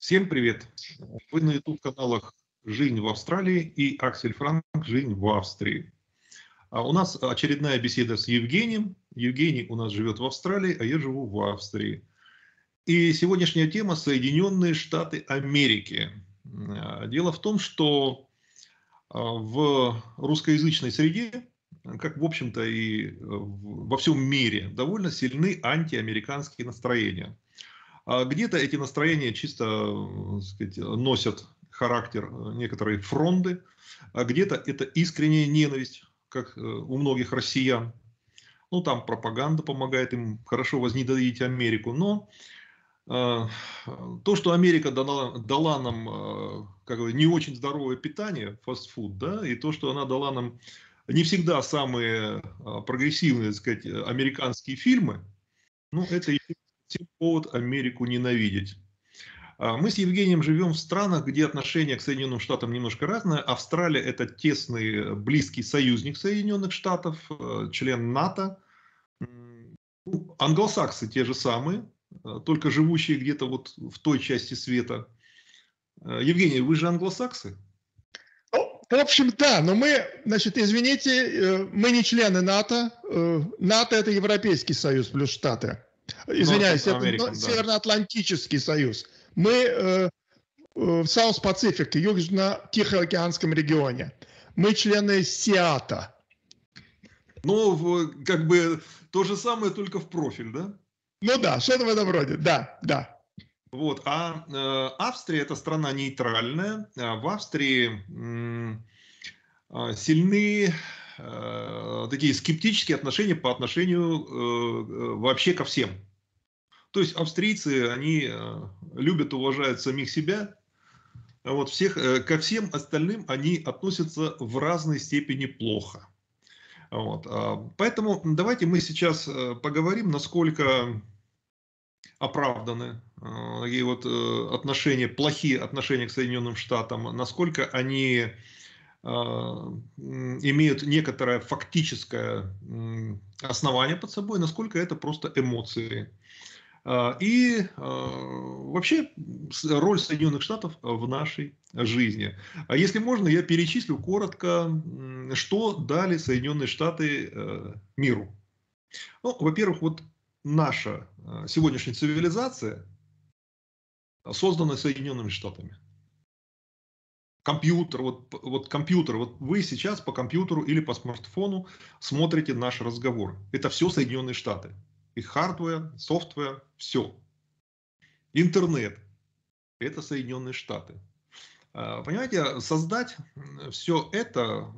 Всем привет! Вы на YouTube-каналах «Жизнь в Австралии» и «Аксель Франк. Жизнь в Австрии». А у нас очередная беседа с Евгением. Евгений у нас живет в Австралии, а я живу в Австрии. И сегодняшняя тема – Соединенные Штаты Америки. Дело в том, что а, в русскоязычной среде, как в общем-то и во всем мире, довольно сильны антиамериканские настроения – а где-то эти настроения чисто сказать, носят характер э, некоторой фронды, а где-то это искренняя ненависть, как э, у многих россиян. Ну, там пропаганда помогает им хорошо возненавидеть Америку, но э, то, что Америка дала, дала нам э, как бы, не очень здоровое питание, фастфуд, да, и то, что она дала нам не всегда самые э, прогрессивные, так сказать, американские фильмы, ну, это тем повод Америку ненавидеть. А, мы с Евгением живем в странах, где отношение к Соединенным Штатам немножко разное. Австралия – это тесный, близкий союзник Соединенных Штатов, э, член НАТО. Ну, англосаксы те же самые, э, только живущие где-то вот в той части света. Э, Евгений, вы же англосаксы? Ну, в общем, да, но мы, значит, извините, мы не члены НАТО. НАТО – это Европейский Союз плюс Штаты. Извиняюсь, это Американ, да. Североатлантический союз. Мы э, э в South Pacific, Южно-Тихоокеанском регионе. Мы члены СИАТа. Ну, как бы то же самое, только в профиль, да? Ну да, что-то в этом роде, да, да. Вот, а э, Австрия это страна нейтральная. А в Австрии э, сильны Э, такие скептические отношения по отношению э, э, вообще ко всем. То есть австрийцы, они любят, уважают самих себя, а вот всех, ко всем остальным они относятся в разной степени плохо. Вот. А, поэтому давайте мы сейчас поговорим, насколько оправданы и вот отношения, плохие отношения к Соединенным Штатам, насколько они имеют некоторое фактическое основание под собой, насколько это просто эмоции. А, и а, вообще роль Соединенных Штатов в нашей жизни. А если можно, я перечислю коротко, что дали Соединенные Штаты э, миру. Ну, во-первых, вот наша сегодняшняя цивилизация создана Соединенными Штатами компьютер, вот, вот компьютер, вот вы сейчас по компьютеру или по смартфону смотрите наш разговор. Это все Соединенные Штаты. И hardware, software, все. Интернет – это Соединенные Штаты. А, понимаете, создать все это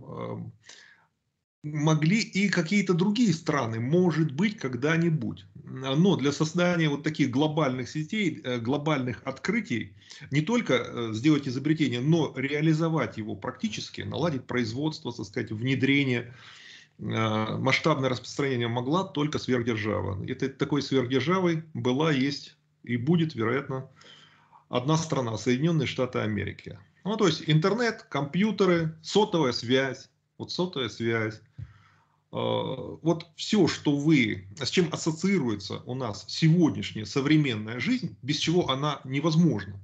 могли и какие-то другие страны, может быть, когда-нибудь. Но для создания вот таких глобальных сетей, э, глобальных открытий, не только э, сделать изобретение, но реализовать его практически, наладить производство, так сказать, внедрение, э, масштабное распространение могла только сверхдержава. Это такой сверхдержавой была, есть и будет, вероятно, одна страна, Соединенные Штаты Америки. Ну, то есть интернет, компьютеры, сотовая связь, вот сотовая связь, а, вот все, что вы, с чем ассоциируется у нас сегодняшняя современная жизнь, без чего она невозможна,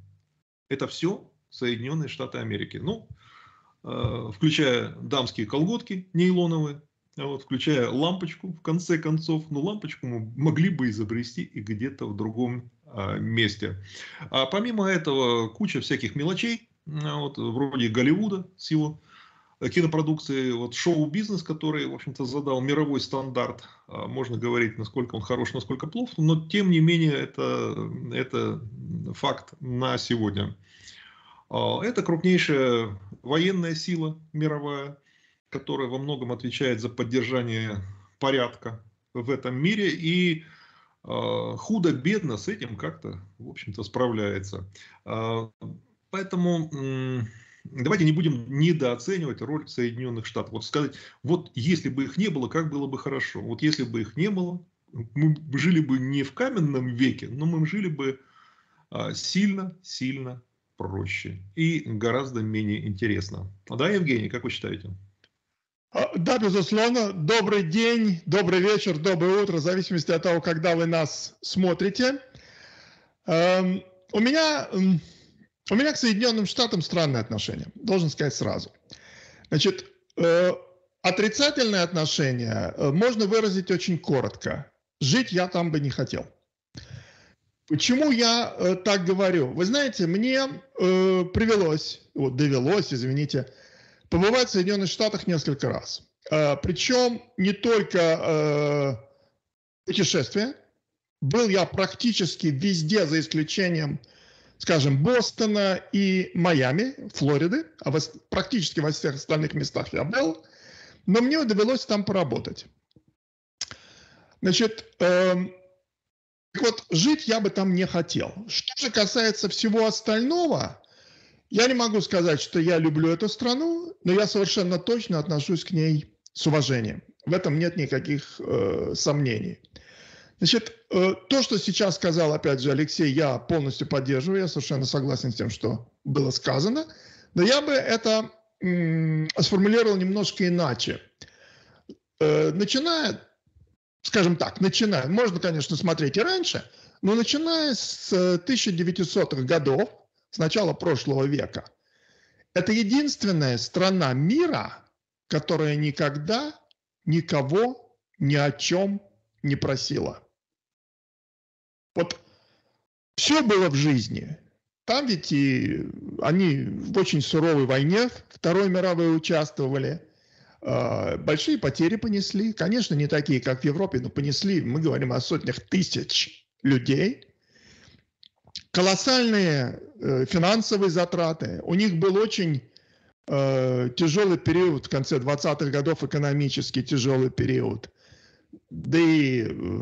это все Соединенные Штаты Америки. Ну, а, включая дамские колготки нейлоновые, вот, включая лампочку, в конце концов, ну, лампочку мы могли бы изобрести и где-то в другом а, месте. А помимо этого, куча всяких мелочей, вот, вроде Голливуда с его кинопродукции, вот шоу-бизнес, который, в общем-то, задал мировой стандарт. А, можно говорить, насколько он хорош, насколько плох, но тем не менее это, это факт на сегодня. А, это крупнейшая военная сила мировая, которая во многом отвечает за поддержание порядка в этом мире и а, худо-бедно с этим как-то, в общем-то, справляется. Поэтому давайте не будем недооценивать роль Соединенных Штатов. Вот сказать, вот если бы их не было, как было бы хорошо. Вот если бы их не было, мы жили бы не в каменном веке, но мы жили бы сильно-сильно а, проще и гораздо менее интересно. Да, Евгений, как вы считаете? А, да, безусловно. Добрый день, добрый вечер, доброе утро, в зависимости от того, когда вы нас смотрите. Эм, у меня у меня к Соединенным Штатам странное отношение, должен сказать сразу. Значит, э, отрицательное отношение э, можно выразить очень коротко. Жить я там бы не хотел. Почему я э, так говорю? Вы знаете, мне э, привелось, вот довелось, извините, побывать в Соединенных Штатах несколько раз. Причем не только э, путешествия. Был я практически везде, за исключением, скажем, Бостона и Майами, Флориды, а во, практически во всех остальных местах я был. Но мне довелось там поработать. Значит, э, вот жить я бы там не хотел. Что же касается всего остального, я не могу сказать, что я люблю эту страну, но я совершенно точно отношусь к ней с уважением. В этом нет никаких э, сомнений. Значит, э, то, что сейчас сказал, опять же, Алексей, я полностью поддерживаю, я совершенно согласен с тем, что было сказано, но я бы это сформулировал немножко иначе. Э, начиная скажем так, начиная, можно, конечно, смотреть и раньше, но начиная с 1900-х э, годов, с начала прошлого века, это единственная страна мира, которая никогда никого ни о чем не просила. Вот все было в жизни. Там ведь и они в очень суровой войне Второй мировой участвовали – а, большие потери понесли. Конечно, не такие, как в Европе, но понесли, мы говорим о сотнях тысяч людей. Колоссальные э, финансовые затраты. У них был очень э, тяжелый период в конце 20-х годов, экономически тяжелый период. Да и, э,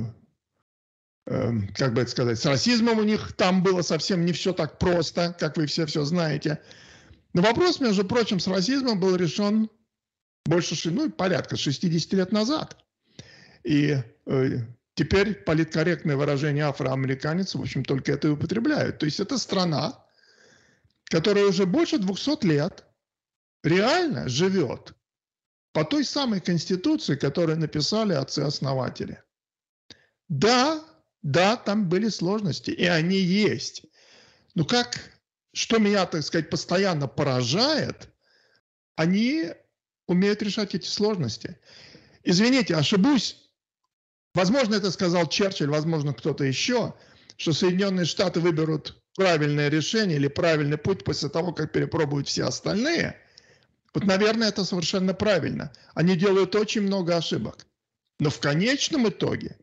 как бы это сказать, с расизмом у них там было совсем не все так просто, как вы все все знаете. Но вопрос, между прочим, с расизмом был решен больше, ну, порядка 60 лет назад. И э, теперь политкорректное выражение афроамериканец, в общем, только это и употребляют. То есть это страна, которая уже больше 200 лет реально живет по той самой конституции, которую написали отцы-основатели. Да, да, там были сложности, и они есть. Но как, что меня, так сказать, постоянно поражает, они умеют решать эти сложности. Извините, ошибусь. Возможно, это сказал Черчилль, возможно, кто-то еще, что Соединенные Штаты выберут правильное решение или правильный путь после того, как перепробуют все остальные. Вот, наверное, это совершенно правильно. Они делают очень много ошибок. Но в конечном итоге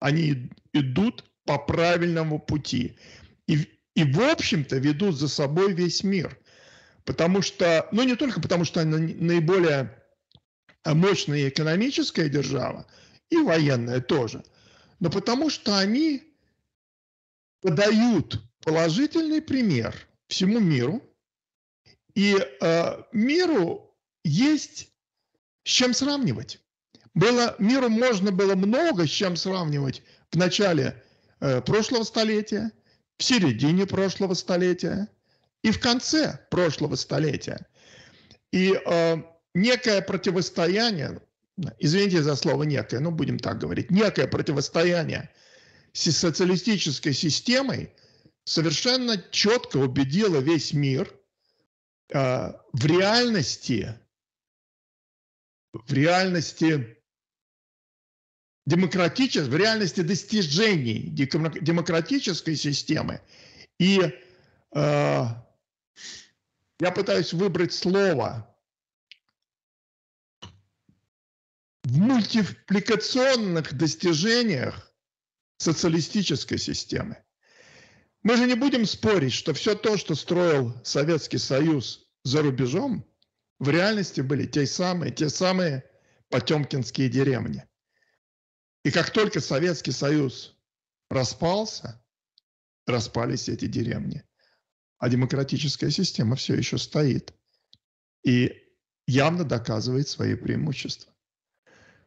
они идут по правильному пути. И, и в общем-то, ведут за собой весь мир – Потому что, ну не только потому, что они наиболее мощная экономическая держава, и военная тоже, но потому что они подают положительный пример всему миру, и э, миру есть с чем сравнивать. Было, миру можно было много с чем сравнивать в начале э, прошлого столетия, в середине прошлого столетия – и в конце прошлого столетия. И э, некое противостояние, извините за слово некое, но будем так говорить, некое противостояние с социалистической системой совершенно четко убедило весь мир э, в реальности, в реальности демократической, в реальности достижений демократической системы и э, я пытаюсь выбрать слово. В мультипликационных достижениях социалистической системы. Мы же не будем спорить, что все то, что строил Советский Союз за рубежом, в реальности были те самые, те самые потемкинские деревни. И как только Советский Союз распался, распались эти деревни а демократическая система все еще стоит и явно доказывает свои преимущества.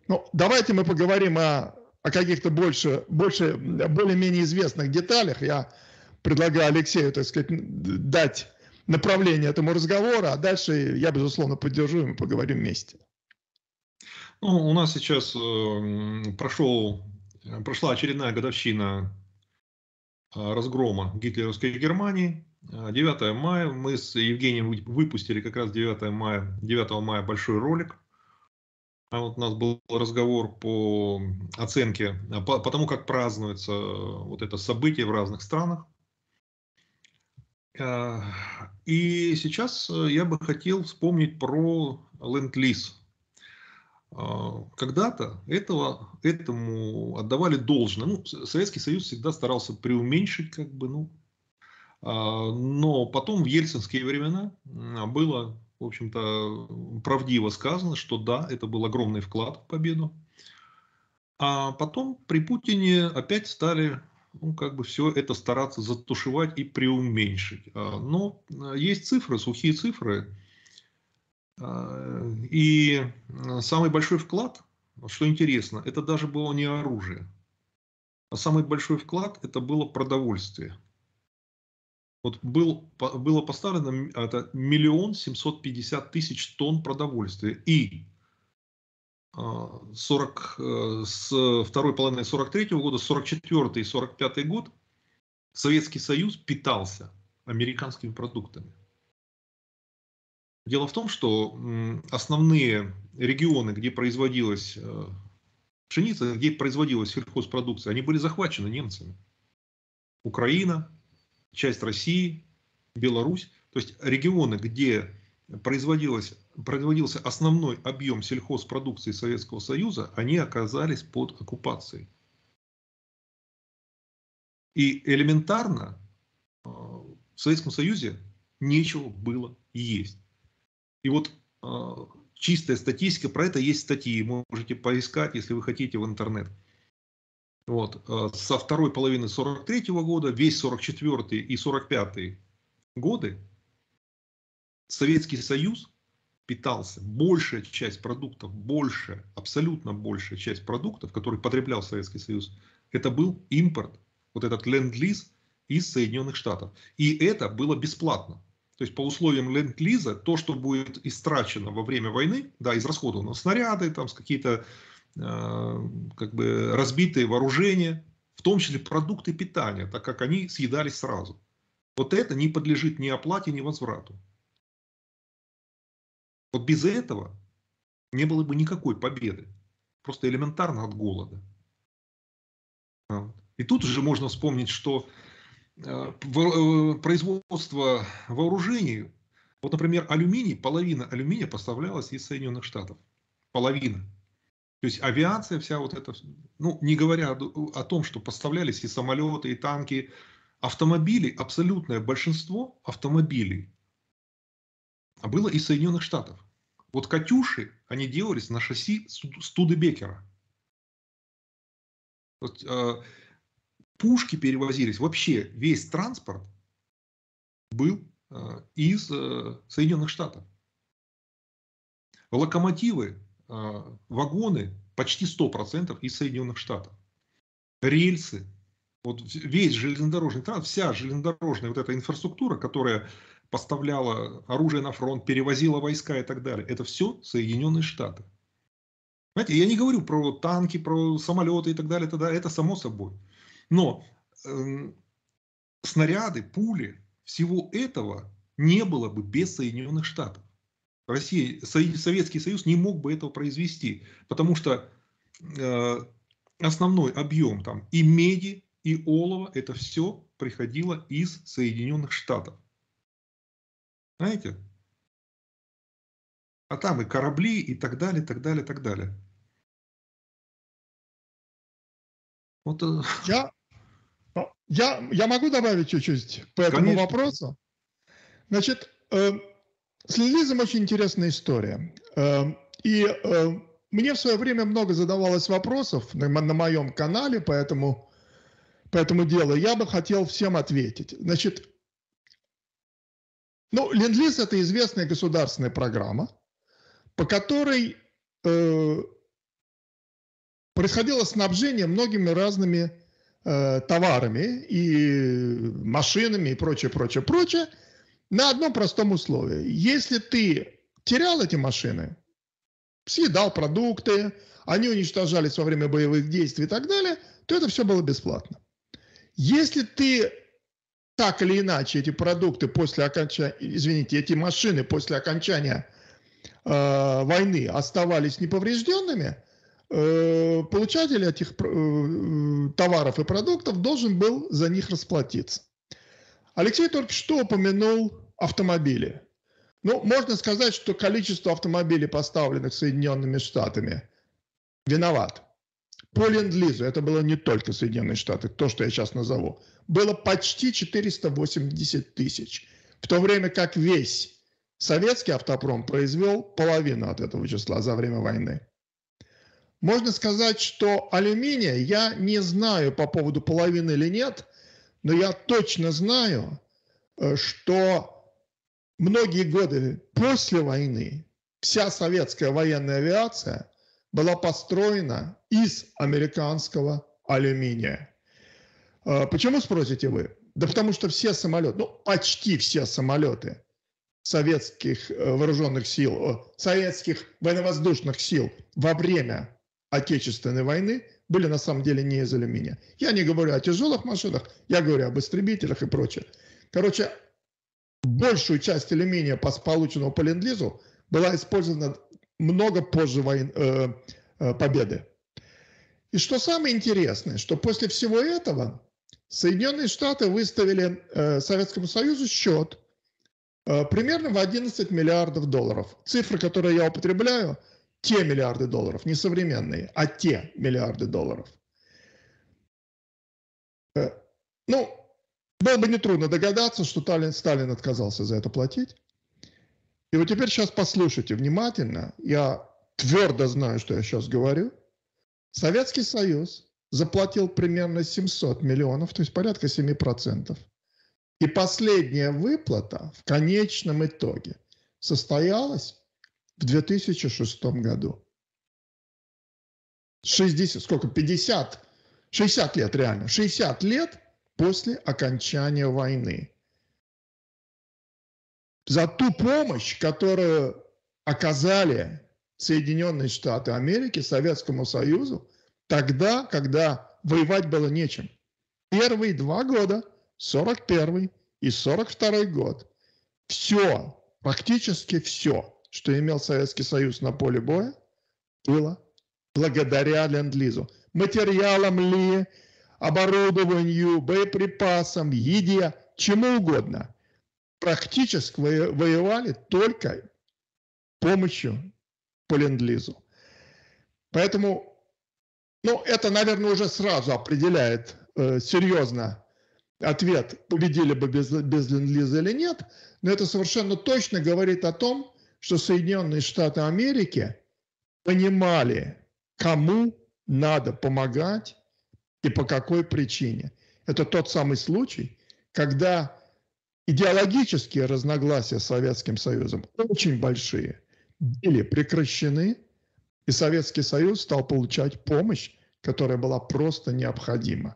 Ну, давайте мы поговорим о, о каких-то больше, больше, более-менее известных деталях. Я предлагаю Алексею, так сказать, дать направление этому разговору, а дальше я, безусловно, поддержу, и мы поговорим вместе. Ну, у нас сейчас э, прошел, прошла очередная годовщина э, разгрома гитлеровской Германии. 9 мая. Мы с Евгением выпустили как раз 9 мая, 9 мая большой ролик. А вот у нас был разговор по оценке, по, по тому, как празднуется вот это событие в разных странах. И сейчас я бы хотел вспомнить про Ленд-Лиз. Когда-то этого, этому отдавали должное. Ну, Советский Союз всегда старался преуменьшить, как бы, ну, а, но потом в ельцинские времена было, в общем-то, правдиво сказано, что да, это был огромный вклад в победу. А потом при Путине опять стали ну, как бы все это стараться затушевать и преуменьшить. А, но есть цифры, сухие цифры. А, и самый большой вклад, что интересно, это даже было не оружие. А самый большой вклад это было продовольствие. Вот был, было поставлено это миллион семьсот пятьдесят тысяч тонн продовольствия. И 40, а, э, с второй половины 43 -го года, 44 и 45 год Советский Союз питался американскими продуктами. Дело в том, что основные регионы, где производилась э, пшеница, где производилась сельхозпродукция, они были захвачены немцами. Украина, часть России, Беларусь. То есть регионы, где производилось, производился основной объем сельхозпродукции Советского Союза, они оказались под оккупацией. И элементарно э, в Советском Союзе нечего было есть. И вот э, чистая статистика, про это есть статьи, можете поискать, если вы хотите, в интернет. Вот. Э, со второй половины 43 -го года, весь 44 и 45 годы Советский Союз питался, большая часть продуктов, большая, абсолютно большая часть продуктов, которые потреблял Советский Союз, это был импорт, вот этот ленд-лиз из Соединенных Штатов. И это было бесплатно. То есть по условиям ленд-лиза, то, что будет истрачено во время войны, да, израсходовано снаряды, там, с какие-то Э, как бы разбитые вооружения, в том числе продукты питания, так как они съедались сразу. Вот это не подлежит ни оплате, ни возврату. Вот без этого не было бы никакой победы. Просто элементарно от голода. И тут уже можно вспомнить, что э, э, производство вооружений, вот, например, алюминий, половина алюминия поставлялась из Соединенных Штатов. Половина. То есть авиация вся вот эта, ну не говоря о том, что поставлялись и самолеты, и танки, автомобили, абсолютное большинство автомобилей было из Соединенных Штатов. Вот «Катюши», они делались на шасси Студебекера. Вот, э, пушки перевозились, вообще весь транспорт был э, из э, Соединенных Штатов. Локомотивы а, вагоны почти 100% из Соединенных Штатов. Рельсы, вот весь железнодорожный транспорт, вся железнодорожная вот эта инфраструктура, которая поставляла оружие на фронт, перевозила войска и так далее, это все Соединенные Штаты. Знаете, я не говорю про танки, про самолеты и так далее, тогда это само собой. Но э, снаряды, пули, всего этого не было бы без Соединенных Штатов. Россия, Советский Союз не мог бы этого произвести, потому что э, основной объем там и меди, и олова, это все приходило из Соединенных Штатов. Знаете? А там и корабли, и так далее, так далее, так далее. Вот, э, я, я, я могу добавить чуть-чуть по этому Конечно. вопросу? Значит, э, с Лилизом очень интересная история. Эм, и эм, мне в свое время много задавалось вопросов на, на моем канале по этому, по этому делу. Я бы хотел всем ответить. Значит, ну, Ленд-лиз – это известная государственная программа, по которой э, происходило снабжение многими разными э, товарами и машинами и прочее, прочее, прочее – на одном простом условии. Если ты терял эти машины, съедал продукты, они уничтожались во время боевых действий и так далее, то это все было бесплатно. Если ты так или иначе эти продукты после окончания, извините, эти машины после окончания э, войны оставались неповрежденными, получатель этих э, товаров и продуктов должен был за них расплатиться. Алексей только что упомянул автомобили. Ну, можно сказать, что количество автомобилей, поставленных Соединенными Штатами, виноват. По ленд-лизу, это было не только Соединенные Штаты, то, что я сейчас назову, было почти 480 тысяч. В то время как весь советский автопром произвел половину от этого числа за время войны. Можно сказать, что алюминия я не знаю по поводу половины или нет, но я точно знаю, э, что многие годы после войны вся советская военная авиация была построена из американского алюминия. А, почему, спросите вы? Да потому что все самолеты, ну почти все самолеты советских э, вооруженных сил, советских военно-воздушных сил во время Отечественной войны были на самом деле не из алюминия. Я не говорю о тяжелых машинах, я говорю об истребителях и прочее. Короче, большую часть алюминия, полученного по ленд-лизу, была использована много позже войн, э, э, победы. И что самое интересное, что после всего этого Соединенные Штаты выставили э, Советскому Союзу счет э, примерно в 11 миллиардов долларов. Цифры, которые я употребляю, те миллиарды долларов, не современные, а те миллиарды долларов. Э, ну, было бы нетрудно догадаться, что Сталин, Сталин отказался за это платить. И вот теперь сейчас послушайте внимательно. Я твердо знаю, что я сейчас говорю. Советский Союз заплатил примерно 700 миллионов, то есть порядка 7%. И последняя выплата в конечном итоге состоялась в 2006 году. 60, сколько, 50, 60 лет реально, 60 лет после окончания войны. За ту помощь, которую оказали Соединенные Штаты Америки Советскому Союзу тогда, когда воевать было нечем. Первые два года, 41 и 42 год, все, практически все, что имел Советский Союз на поле боя, было благодаря Ленд-Лизу. Материалам ли, оборудованию, боеприпасам, еде, чему угодно. Практически воевали только помощью по ленд-лизу. Поэтому, ну, это, наверное, уже сразу определяет э, серьезно ответ, победили бы без, без ленд-лиза или нет, но это совершенно точно говорит о том, что Соединенные Штаты Америки понимали, кому надо помогать и по какой причине. Это тот самый случай, когда идеологические разногласия с Советским Союзом очень большие были прекращены, и Советский Союз стал получать помощь, которая была просто необходима.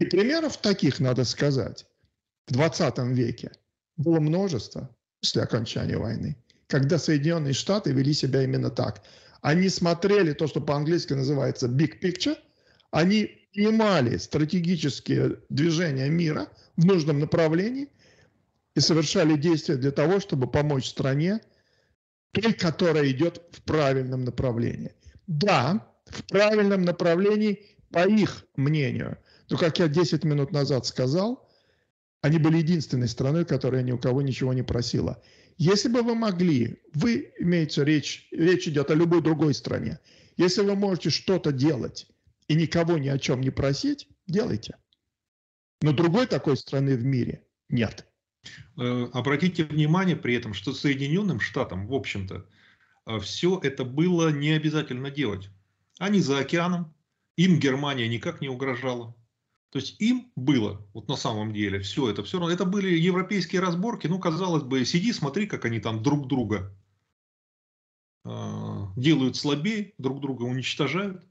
И примеров таких, надо сказать, в 20 веке было множество после окончания войны, когда Соединенные Штаты вели себя именно так. Они смотрели то, что по-английски называется big picture, они понимали стратегические движения мира в нужном направлении и совершали действия для того, чтобы помочь стране, той, которая идет в правильном направлении. Да, в правильном направлении по их мнению. Но, как я 10 минут назад сказал, они были единственной страной, которая ни у кого ничего не просила. Если бы вы могли, вы, имеется речь, речь идет о любой другой стране, если вы можете что-то делать и никого ни о чем не просить, делайте. Но другой такой страны в мире нет. Э, обратите внимание при этом, что Соединенным Штатам, в общем-то, э, все это было не обязательно делать. Они за океаном, им Германия никак не угрожала. То есть им было, вот на самом деле, все это, все равно, это были европейские разборки, ну, казалось бы, сиди, смотри, как они там друг друга э, делают слабее, друг друга уничтожают.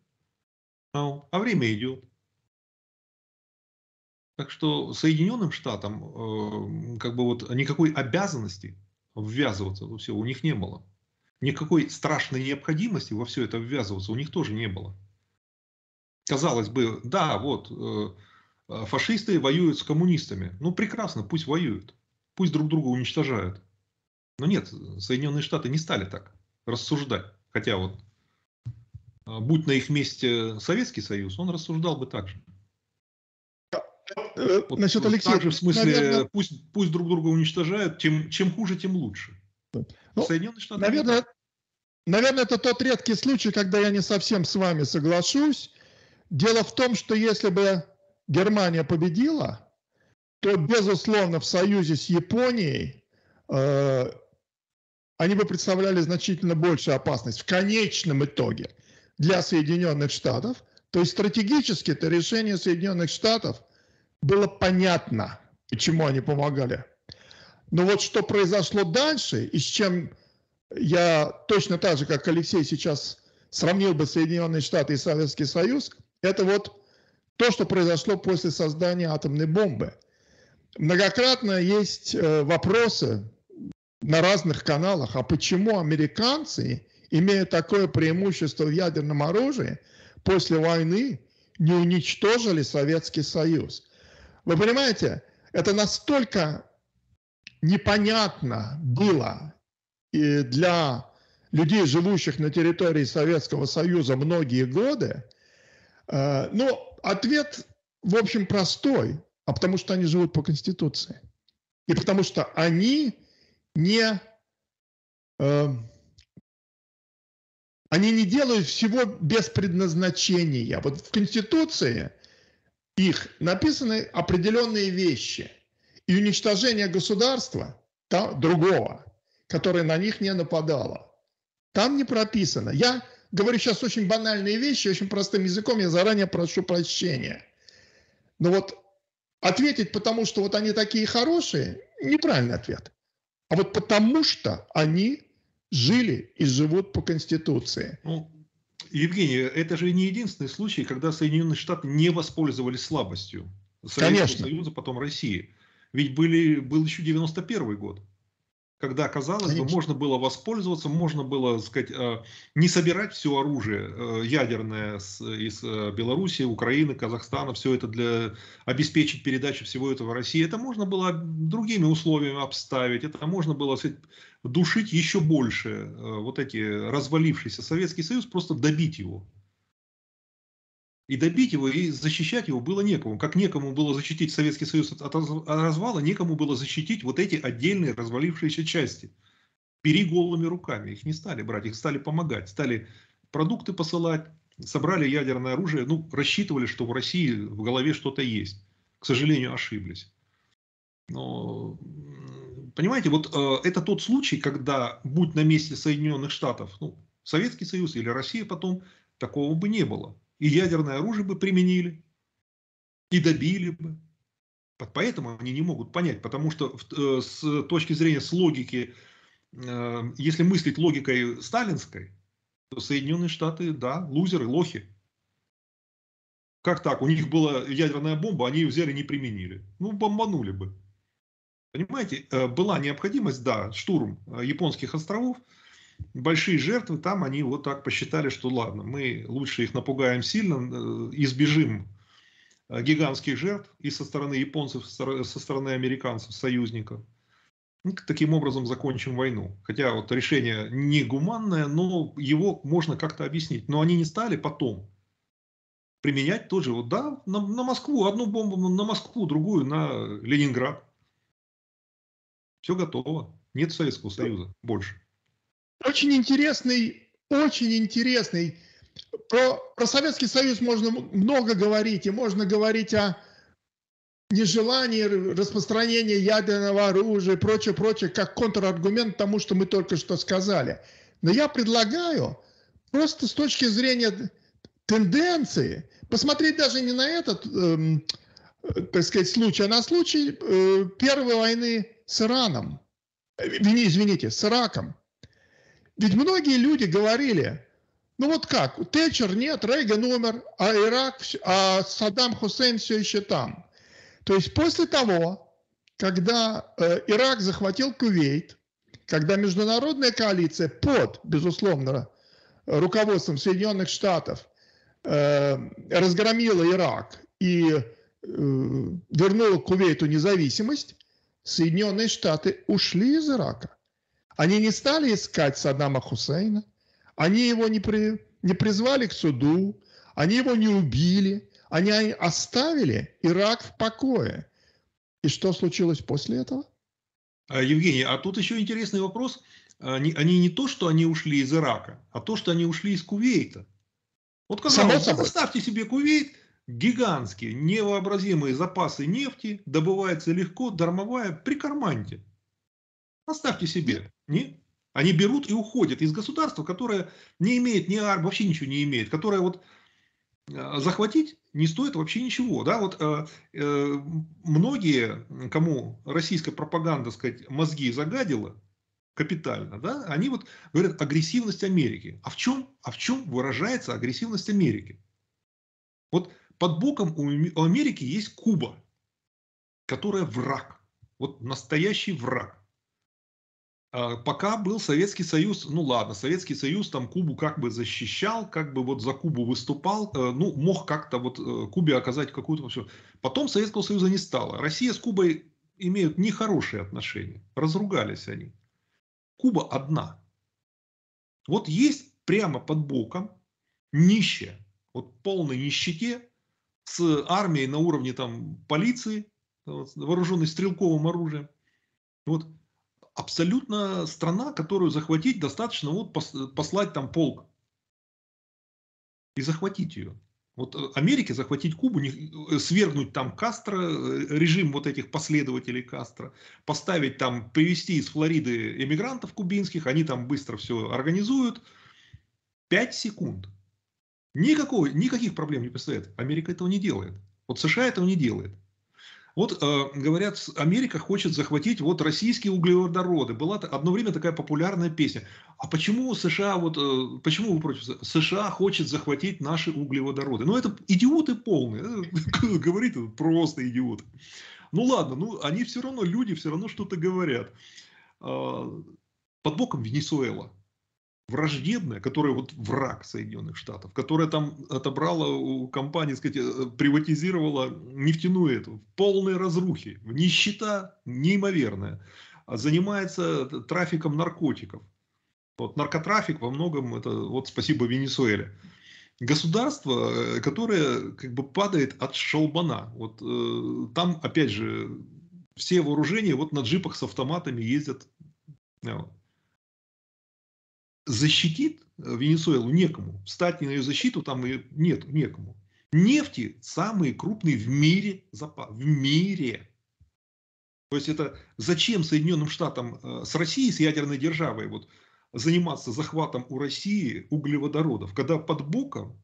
А, а время идет. Так что Соединенным Штатам э, как бы вот никакой обязанности ввязываться во все у них не было. Никакой страшной необходимости во все это ввязываться у них тоже не было. Казалось бы, да, вот э, фашисты воюют с коммунистами. Ну, прекрасно, пусть воюют. Пусть друг друга уничтожают. Но нет, Соединенные Штаты не стали так рассуждать. Хотя вот, а, будь на их месте Советский Союз, он рассуждал бы так же. Э, вот, Насчет Алексея. Так же в смысле, наверное... пусть, пусть друг друга уничтожают, чем, чем хуже, тем лучше. Ну, Соединенные Штаты. Наверное, наверное, это тот редкий случай, когда я не совсем с вами соглашусь. Дело в том, что если бы Германия победила, то, безусловно, в союзе с Японией э, они бы представляли значительно большую опасность в конечном итоге для Соединенных Штатов. То есть стратегически это решение Соединенных Штатов было понятно, почему они помогали. Но вот что произошло дальше, и с чем я точно так же, как Алексей сейчас сравнил бы Соединенные Штаты и Советский Союз, это вот то, что произошло после создания атомной бомбы. Многократно есть э, вопросы на разных каналах, а почему американцы, имея такое преимущество в ядерном оружии, после войны не уничтожили Советский Союз. Вы понимаете, это настолько непонятно было и для людей, живущих на территории Советского Союза многие годы. Э, но ответ, в общем, простой, а потому что они живут по Конституции. И потому что они не, э, они не делают всего без предназначения. Вот в Конституции их написаны определенные вещи. И уничтожение государства там, другого, которое на них не нападало, там не прописано. Я говорю сейчас очень банальные вещи, очень простым языком, я заранее прошу прощения. Но вот ответить, потому что вот они такие хорошие, неправильный ответ а вот потому что они жили и живут по Конституции. Ну, Евгений, это же не единственный случай, когда Соединенные Штаты не воспользовались слабостью Советского Конечно. Союза, потом России. Ведь были, был еще 91 год когда, казалось Конечно. бы, можно было воспользоваться, можно было, сказать, э, не собирать все оружие э, ядерное из э, Белоруссии, Украины, Казахстана, все это для обеспечить передачу всего этого России. Это можно было другими условиями обставить, это можно было, сказать, душить еще больше вот эти развалившийся Советский Союз, просто добить его. И добить его, и защищать его было некому. Как некому было защитить Советский Союз от развала, некому было защитить вот эти отдельные развалившиеся части. Бери голыми руками. Их не стали брать, их стали помогать. Стали продукты посылать, собрали ядерное оружие. Ну, рассчитывали, что в России в голове что-то есть. К сожалению, ошиблись. Но, понимаете, вот э, это тот случай, когда, будь на месте Соединенных Штатов, ну, Советский Союз или Россия потом, такого бы не было и ядерное оружие бы применили, и добили бы. Поэтому они не могут понять, потому что э, с точки зрения, с логики, э, если мыслить логикой сталинской, то Соединенные Штаты, да, лузеры, лохи. Как так? У них была ядерная бомба, они ее взяли не применили. Ну, бомбанули бы. Понимаете, э, была необходимость, да, штурм японских островов – большие жертвы, там они вот так посчитали, что ладно, мы лучше их напугаем сильно, э, избежим э, гигантских жертв и со стороны японцев, со стороны американцев, союзников. Ну, таким образом закончим войну. Хотя вот решение не гуманное, но его можно как-то объяснить. Но они не стали потом применять тот же, вот да, на, на Москву, одну бомбу на Москву, другую на Ленинград. Все готово. Нет Советского Союза больше очень интересный, очень интересный. Про, про Советский Союз можно много говорить, и можно говорить о нежелании распространения ядерного оружия и прочее, прочее, как контраргумент тому, что мы только что сказали. Но я предлагаю просто с точки зрения тенденции посмотреть даже не на этот, э, так сказать, случай, а на случай э, Первой войны с Ираном. Э, извините, с Ираком. Ведь многие люди говорили, ну вот как, Тэтчер нет, Рейган умер, а Ирак, а Саддам Хусейн все еще там. То есть после того, когда э, Ирак захватил Кувейт, когда международная коалиция под, безусловно, руководством Соединенных Штатов э, разгромила Ирак и вернула Кувейту независимость, Соединенные Штаты ушли из Ирака. Они не стали искать Саддама Хусейна, они его не, при, не призвали к суду, они его не убили, они оставили Ирак в покое. И что случилось после этого? А, Евгений, а тут еще интересный вопрос. Они, они не то, что они ушли из Ирака, а то, что они ушли из Кувейта. Вот казалось, представьте себе Кувейт, гигантские, невообразимые запасы нефти, добывается легко, дармовая, при карманте. Оставьте себе. Не? Они берут и уходят из государства, которое не имеет ни армии, вообще ничего не имеет, которое вот э, захватить не стоит вообще ничего. Да? Вот, э, э, многие, кому российская пропаганда сказать, мозги загадила капитально, да, они вот говорят агрессивность Америки. А в чем, а в чем выражается агрессивность Америки? Вот под боком у Америки есть Куба, которая враг. Вот настоящий враг. А, пока был Советский Союз, ну ладно, Советский Союз там Кубу как бы защищал, как бы вот за Кубу выступал, э, ну мог как-то вот э, Кубе оказать какую-то все. Потом Советского Союза не стало. Россия с Кубой имеют нехорошие отношения, разругались они. Куба одна. Вот есть прямо под боком нищая, вот полной нищете с армией на уровне там полиции, вооруженной стрелковым оружием. Вот абсолютно страна, которую захватить достаточно вот послать там полк и захватить ее. Вот э, Америке захватить Кубу, э, свергнуть там Кастро, э, режим вот этих последователей Кастро, поставить там, привести из Флориды эмигрантов кубинских, они там быстро все организуют. Пять секунд. Никакого, никаких проблем не представляет. Америка этого не делает. Вот США этого не делает. Вот э, говорят, Америка хочет захватить вот российские углеводороды. Была одно время такая популярная песня. А почему США вот э, почему вы против США хочет захватить наши углеводороды? Ну это идиоты полные. Говорит просто идиоты. Ну ладно, ну они все равно люди, все равно что-то говорят. Э, под боком Венесуэла враждебная, которая вот враг Соединенных Штатов, которая там отобрала у компании, сказать, э, приватизировала нефтяную эту, в полной разрухе, нищета неимоверная, а занимается трафиком наркотиков. Вот наркотрафик во многом это вот спасибо Венесуэле. Государство, э, которое как бы падает от шелбана. Вот э, там, опять же, все вооружения вот на джипах с автоматами ездят. Защитит э, Венесуэлу некому. Встать на ее защиту там и нет, некому. Нефти самые крупные в мире запас. В мире. То есть это зачем Соединенным Штатам э, с Россией, с ядерной державой, вот, заниматься захватом у России углеводородов, когда под боком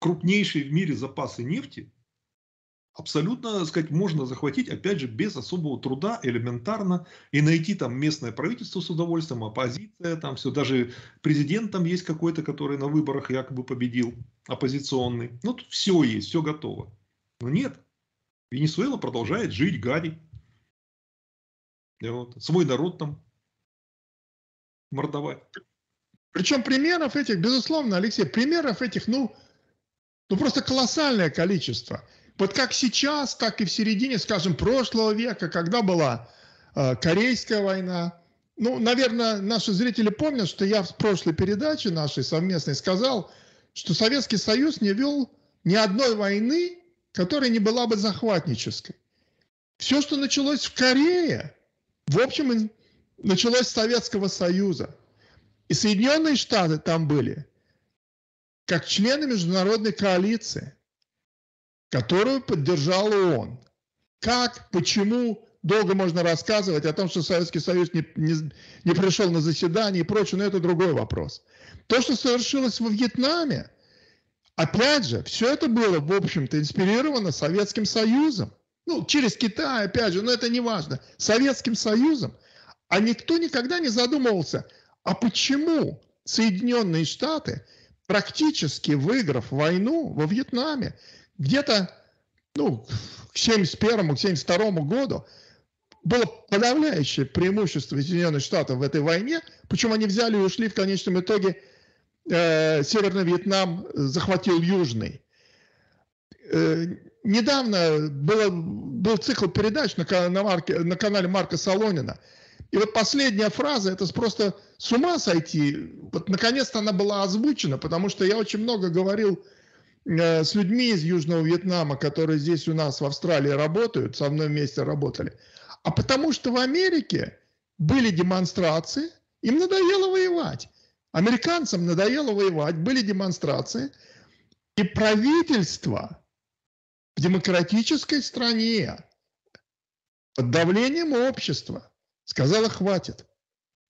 крупнейшие в мире запасы нефти абсолютно, сказать, можно захватить, опять же, без особого труда, элементарно, и найти там местное правительство с удовольствием, оппозиция, там все, даже президент там есть какой-то, который на выборах якобы победил, оппозиционный. Ну, тут все есть, все готово. Но нет, Венесуэла продолжает жить, гадить. Вот. Свой народ там мордовать. Причем примеров этих, безусловно, Алексей, примеров этих, ну, ну просто колоссальное количество – вот как сейчас, так и в середине, скажем, прошлого века, когда была э, Корейская война. Ну, наверное, наши зрители помнят, что я в прошлой передаче нашей совместной сказал, что Советский Союз не вел ни одной войны, которая не была бы захватнической. Все, что началось в Корее, в общем, началось с Советского Союза. И Соединенные Штаты там были, как члены международной коалиции – которую поддержал ООН. Как, почему, долго можно рассказывать о том, что Советский Союз не, не, не пришел на заседание и прочее, но это другой вопрос. То, что совершилось во Вьетнаме, опять же, все это было, в общем-то, инспирировано Советским Союзом. Ну, через Китай, опять же, но это не важно. Советским Союзом. А никто никогда не задумывался, а почему Соединенные Штаты, практически выиграв войну во Вьетнаме, где-то ну, к 1971 к 1972 году было подавляющее преимущество Соединенных Штатов в этой войне, причем они взяли и ушли в конечном итоге э, Северный Вьетнам захватил Южный. Э, недавно было, был цикл передач на, на, Марке, на канале Марка Солонина. И вот последняя фраза, это просто с ума сойти. Вот наконец-то она была озвучена, потому что я очень много говорил с людьми из Южного Вьетнама, которые здесь у нас в Австралии работают, со мной вместе работали. А потому что в Америке были демонстрации, им надоело воевать. Американцам надоело воевать, были демонстрации, и правительство в демократической стране под давлением общества сказала хватит.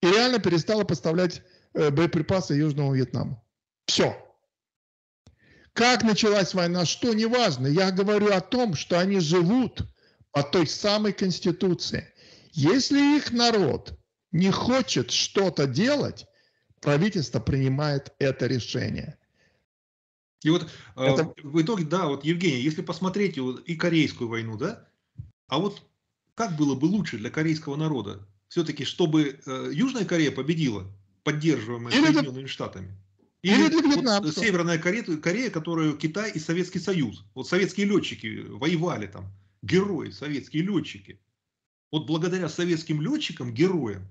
И реально перестала поставлять э, боеприпасы Южному Вьетнаму. Все. Как началась война, что, неважно. Я говорю о том, что они живут по той самой конституции. Если их народ не хочет что-то делать, правительство принимает это решение. И вот э, это... в итоге, да, вот Евгений, если посмотреть вот, и Корейскую войну, да, а вот как было бы лучше для корейского народа? Все-таки, чтобы э, Южная Корея победила, поддерживаемая Или Соединенными Штатами. Или, Или вот, Северная Корея, Корея, которую Китай и Советский Союз. Вот советские летчики воевали там, герои, советские летчики. Вот благодаря советским летчикам, героям,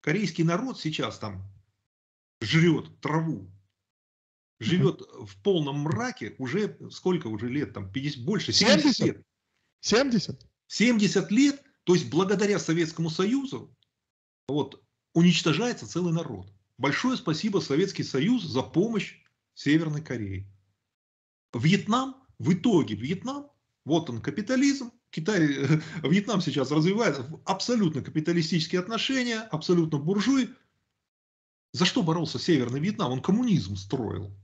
корейский народ сейчас там жрет траву, живет в полном мраке уже сколько уже лет, там 50, больше, 70, 70 лет. 70. 70 лет, то есть благодаря Советскому Союзу вот, уничтожается целый народ. Большое спасибо Советский Союз за помощь Северной Корее. Вьетнам, в итоге Вьетнам, вот он капитализм, Китай, Вьетнам сейчас развивает абсолютно капиталистические отношения, абсолютно буржуй. За что боролся Северный Вьетнам? Он коммунизм строил.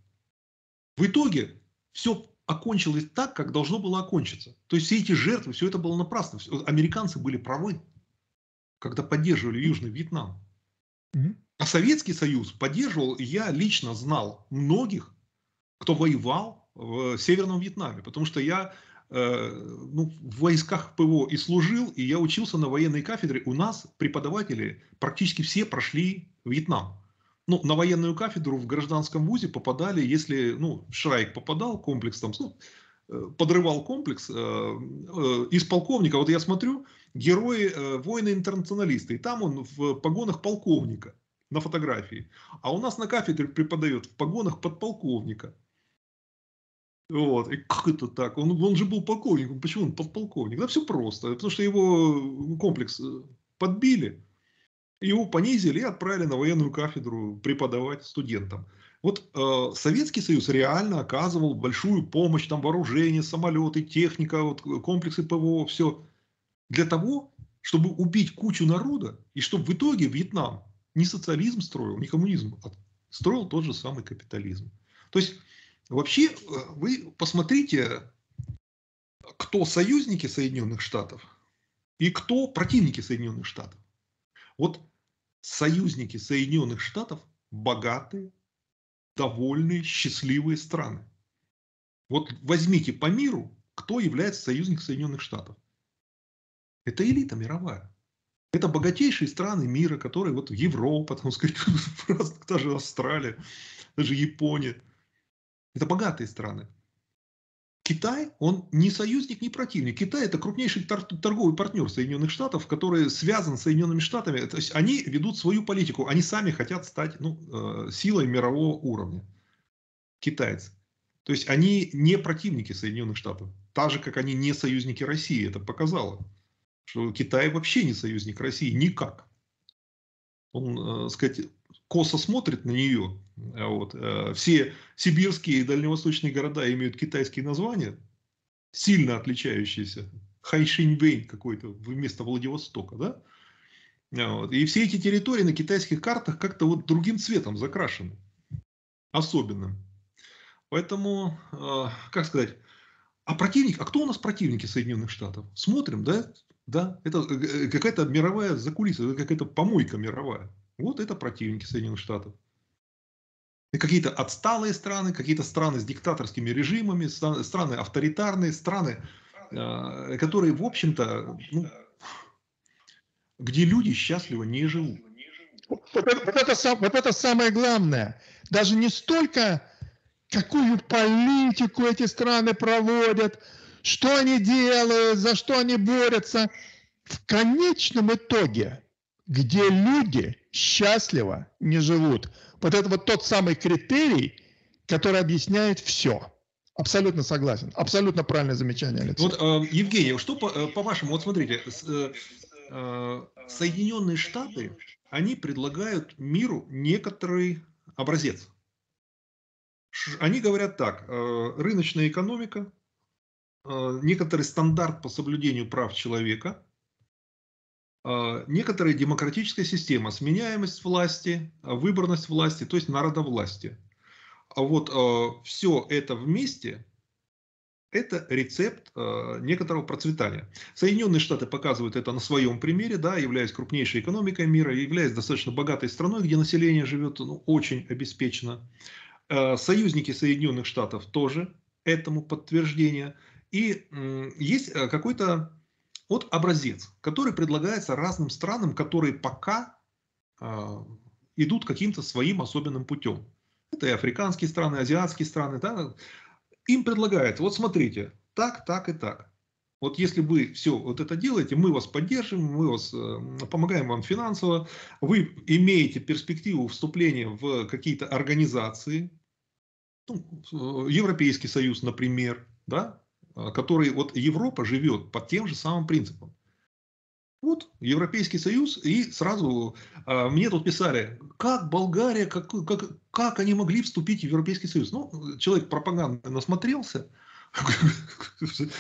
В итоге все окончилось так, как должно было окончиться. То есть все эти жертвы, все это было напрасно. Американцы были правы, когда поддерживали Южный Вьетнам. А Советский Союз поддерживал, я лично знал многих, кто воевал в Северном Вьетнаме, потому что я э, ну, в войсках ПВО и служил, и я учился на военной кафедре. У нас преподаватели практически все прошли Вьетнам ну, на военную кафедру в гражданском вузе попадали, если, ну, Шрайк попадал, комплекс там, ну, э, подрывал комплекс э, э, из полковника. Вот я смотрю, герои, э, воины-интернационалисты, и там он в погонах полковника на фотографии. А у нас на кафедре преподает в погонах подполковника. Вот. И как это так? Он, он же был полковником. Почему он подполковник? Да все просто. Потому что его комплекс э, подбили. Его понизили и отправили на военную кафедру преподавать студентам. Вот э, Советский Союз реально оказывал большую помощь, там вооружение, самолеты, техника, вот, комплексы ПВО, все для того, чтобы убить кучу народа, и чтобы в итоге Вьетнам не социализм строил, не коммунизм, а строил тот же самый капитализм. То есть вообще э, вы посмотрите, кто союзники Соединенных Штатов и кто противники Соединенных Штатов. Вот союзники Соединенных Штатов богатые, довольные, счастливые страны. Вот возьмите по миру, кто является союзником Соединенных Штатов. Это элита мировая. Это богатейшие страны мира, которые вот Европа, там сказать, даже Австралия, даже Япония. Это богатые страны. Китай, он не союзник, не противник. Китай это крупнейший торговый партнер Соединенных Штатов, который связан с Соединенными Штатами. То есть они ведут свою политику, они сами хотят стать ну, э, силой мирового уровня. Китайцы. То есть они не противники Соединенных Штатов. Так же, как они не союзники России. Это показало, что Китай вообще не союзник России никак. Он, э, сказать, косо смотрит на нее. А вот. Э, все сибирские и дальневосточные города имеют китайские названия, сильно отличающиеся. Хайшиньвейн какой-то вместо Владивостока, да? А вот. И все эти территории на китайских картах как-то вот другим цветом закрашены. Особенным. Поэтому, э, как сказать, а противник, а кто у нас противники Соединенных Штатов? Смотрим, да? Да, это э, какая-то мировая закулиса, какая-то помойка мировая. Вот это противники Соединенных Штатов. И какие-то отсталые страны, какие-то страны с диктаторскими режимами, страны авторитарные, страны, э, которые, в общем-то, ну, где люди счастливо не живут. Вот это, вот, это, вот это самое главное. Даже не столько, какую политику эти страны проводят, что они делают, за что они борются. В конечном итоге, где люди счастливо не живут, вот это вот тот самый критерий, который объясняет все. Абсолютно согласен. Абсолютно правильное замечание, Алексей. Вот, э, Евгений, что по, э, по-вашему, вот смотрите, э, Соединенные Штаты, они предлагают миру некоторый образец. Они говорят так, рыночная экономика, некоторый стандарт по соблюдению прав человека, э, некоторая демократическая система, сменяемость власти, выборность власти, то есть народовластие. А вот все это вместе это рецепт э, некоторого процветания. Соединенные Штаты показывают это на своем примере, да, являясь крупнейшей экономикой мира, являясь достаточно богатой страной, где население живет ну, очень обеспечено. Э, союзники Соединенных Штатов тоже этому подтверждение. И э, есть какой-то вот образец, который предлагается разным странам, которые пока э, идут каким-то своим особенным путем. Это и африканские страны, азиатские страны, да, им предлагают, вот смотрите, так, так и так. Вот если вы все вот это делаете, мы вас поддержим, мы вас э, помогаем вам финансово, вы имеете перспективу вступления в какие-то организации, ну, Европейский Союз, например, да, который вот Европа живет по тем же самым принципам. Вот, Европейский Союз, и сразу а, мне тут писали, как Болгария, как, как, как они могли вступить в Европейский Союз. Ну, человек пропаганды насмотрелся.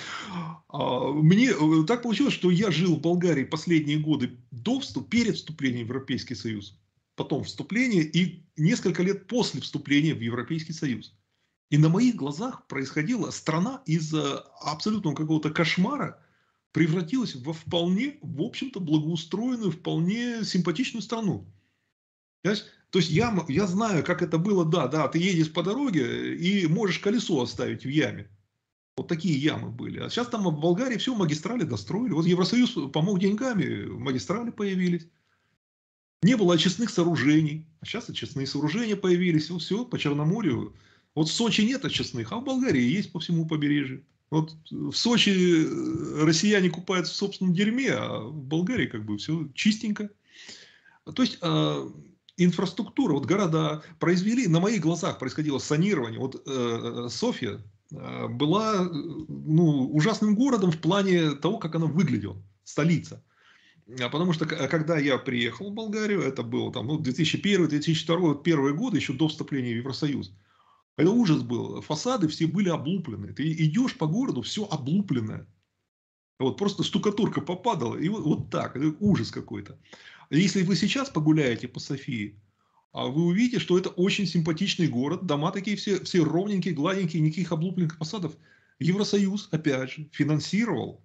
А, мне э, так получилось, что я жил в Болгарии последние годы до вступ, перед вступлением в Европейский Союз, потом вступление и несколько лет после вступления в Европейский Союз. И на моих глазах происходила страна из э, абсолютного какого-то кошмара, превратилась во вполне, в общем-то, благоустроенную, вполне симпатичную страну. То есть я, я знаю, как это было, да, да, ты едешь по дороге и можешь колесо оставить в яме. Вот такие ямы были. А сейчас там в Болгарии все магистрали достроили. Вот Евросоюз помог деньгами, магистрали появились. Не было очистных сооружений. А сейчас очистные сооружения появились. Вот все по Черноморью. Вот в Сочи нет очистных, а в Болгарии есть по всему побережью. Вот в Сочи э, россияне купаются в собственном дерьме, а в Болгарии как бы все чистенько. То есть э, инфраструктура, вот города произвели, на моих глазах происходило санирование. Вот э, София э, была ну, ужасным городом в плане того, как она выглядела, столица. А потому что когда я приехал в Болгарию, это было там, ну, 2001-2002, первые годы, еще до вступления в Евросоюз. Это ужас был. Фасады все были облуплены. Ты идешь по городу, все облупленное. Вот просто штукатурка попадала, и вот, вот так. Это ужас какой-то. Если вы сейчас погуляете по Софии, а вы увидите, что это очень симпатичный город. Дома такие все, все ровненькие, гладенькие, никаких облупленных фасадов. Евросоюз, опять же, финансировал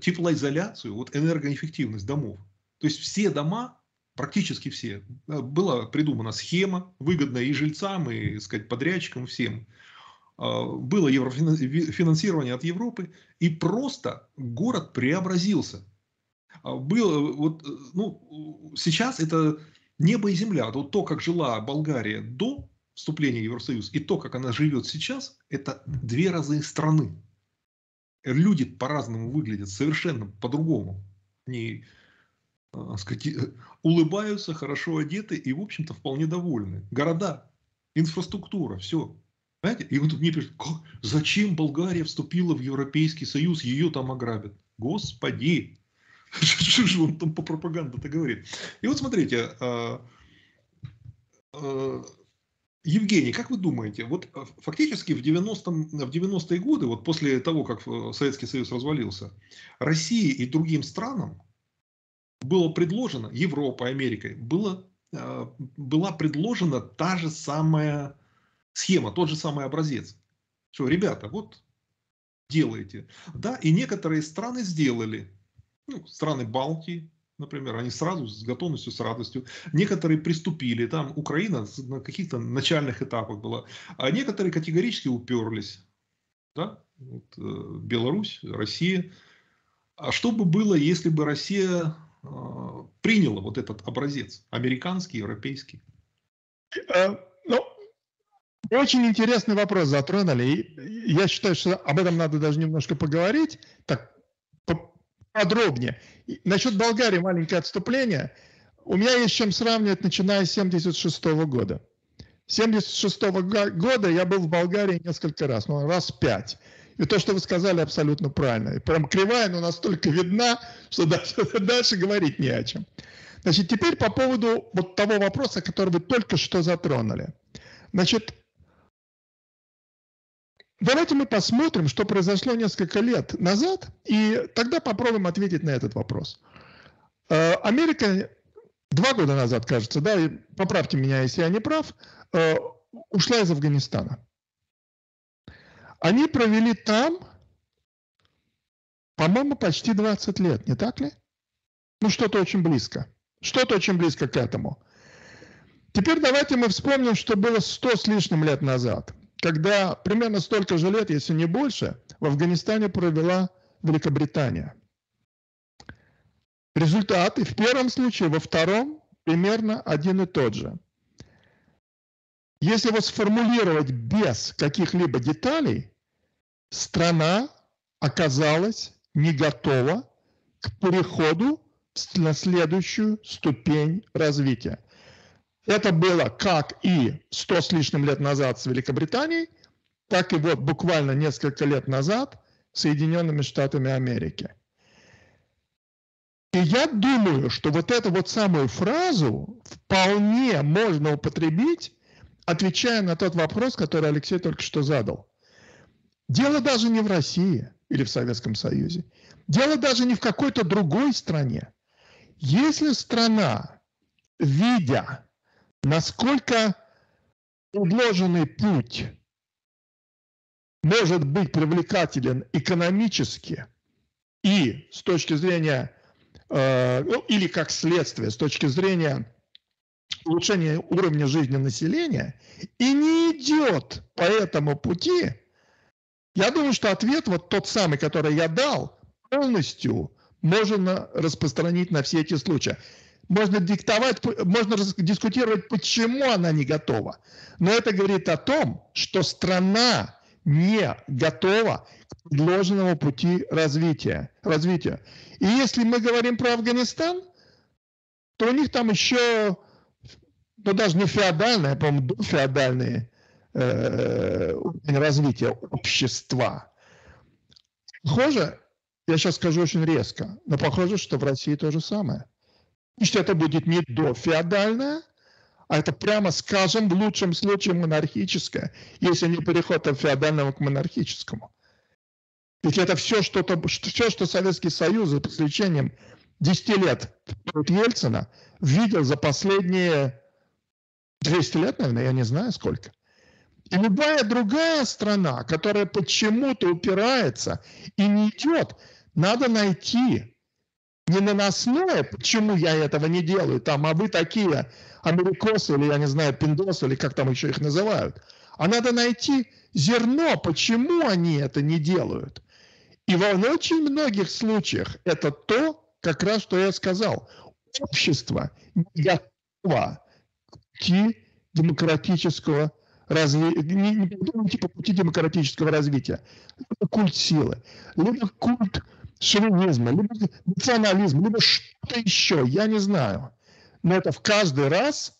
теплоизоляцию, вот энергоэффективность домов. То есть все дома практически все. Была придумана схема, выгодная и жильцам, и сказать, подрядчикам, всем. А, было финансирование от Европы, и просто город преобразился. А, было, вот, ну, сейчас это небо и земля. Вот то, как жила Болгария до вступления в Евросоюз, и то, как она живет сейчас, это две разные страны. Люди по-разному выглядят, совершенно по-другому. Они улыбаются, хорошо одеты и, в общем-то, вполне довольны. Города, инфраструктура, все. Понимаете? И вот мне пишут, как, зачем Болгария вступила в Европейский Союз, ее там ограбят. Господи, что же он там по пропаганде-то говорит? И вот смотрите, а, а, Евгений, как вы думаете, вот фактически в 90-е в 90 годы, вот после того, как э, Советский Союз развалился, России и другим странам было предложено, Европой, Америкой, было, э, была предложена та же самая схема, тот же самый образец. Что, ребята, вот делайте. Да, и некоторые страны сделали. Ну, страны Балтии, например, они сразу с готовностью, с радостью. Некоторые приступили, там Украина на каких-то начальных этапах была, а некоторые категорически уперлись. Да? Вот, э, Беларусь, Россия. А что бы было, если бы Россия приняло вот этот образец, американский, европейский? Э, ну, Очень интересный вопрос затронули. И я считаю, что об этом надо даже немножко поговорить, так подробнее. Насчет Болгарии маленькое отступление. У меня есть чем сравнивать, начиная с 1976 года. С 1976 года я был в Болгарии несколько раз, ну, раз пять. И то, что вы сказали, абсолютно правильно. И прям кривая, но настолько видна, что дальше, дальше говорить не о чем. Значит, теперь по поводу вот того вопроса, который вы только что затронули. Значит, давайте мы посмотрим, что произошло несколько лет назад, и тогда попробуем ответить на этот вопрос. Э, Америка два года назад, кажется, да, и поправьте меня, если я не прав, э, ушла из Афганистана. Они провели там, по-моему, почти 20 лет, не так ли? Ну, что-то очень близко. Что-то очень близко к этому. Теперь давайте мы вспомним, что было 100 с лишним лет назад, когда примерно столько же лет, если не больше, в Афганистане провела Великобритания. Результат и в первом случае, во втором примерно один и тот же. Если его сформулировать без каких-либо деталей, страна оказалась не готова к переходу на следующую ступень развития. Это было как и сто с лишним лет назад с Великобританией, так и вот буквально несколько лет назад Соединенными Штатами Америки. И я думаю, что вот эту вот самую фразу вполне можно употребить, отвечая на тот вопрос, который Алексей только что задал. Дело даже не в России или в Советском Союзе. Дело даже не в какой-то другой стране. Если страна, видя, насколько предложенный путь может быть привлекателен экономически и с точки зрения, э, ну, или как следствие, с точки зрения улучшения уровня жизни населения, и не идет по этому пути, я думаю, что ответ вот тот самый, который я дал, полностью можно распространить на все эти случаи. Можно диктовать, можно дискутировать, почему она не готова. Но это говорит о том, что страна не готова к предложенному пути развития. развития. И если мы говорим про Афганистан, то у них там еще, ну даже не феодальное, а, по-моему, дофеодальные э, уровень развития общества. Похоже, я сейчас скажу очень резко, но похоже, что в России то же самое. Пусть это будет не дофеодальное, а это прямо скажем в лучшем случае монархическое, если не переход от феодального к монархическому. Ведь это все, что, -то, все, что Советский Союз за исключением 10 лет Ельцина видел за последние 200 лет, наверное, я не знаю сколько. И любая другая страна, которая почему-то упирается и не идет, надо найти не наносное, почему я этого не делаю, там, а вы такие америкосы или, я не знаю, пиндосы, или как там еще их называют, а надо найти зерно, почему они это не делают. И в очень многих случаях это то, как раз, что я сказал. Общество не готово пути демократического развития, не, не типа пути демократического развития. Это культ силы, либо культ шовинизма, либо национализм, либо что-то еще, я не знаю. Но это в каждый раз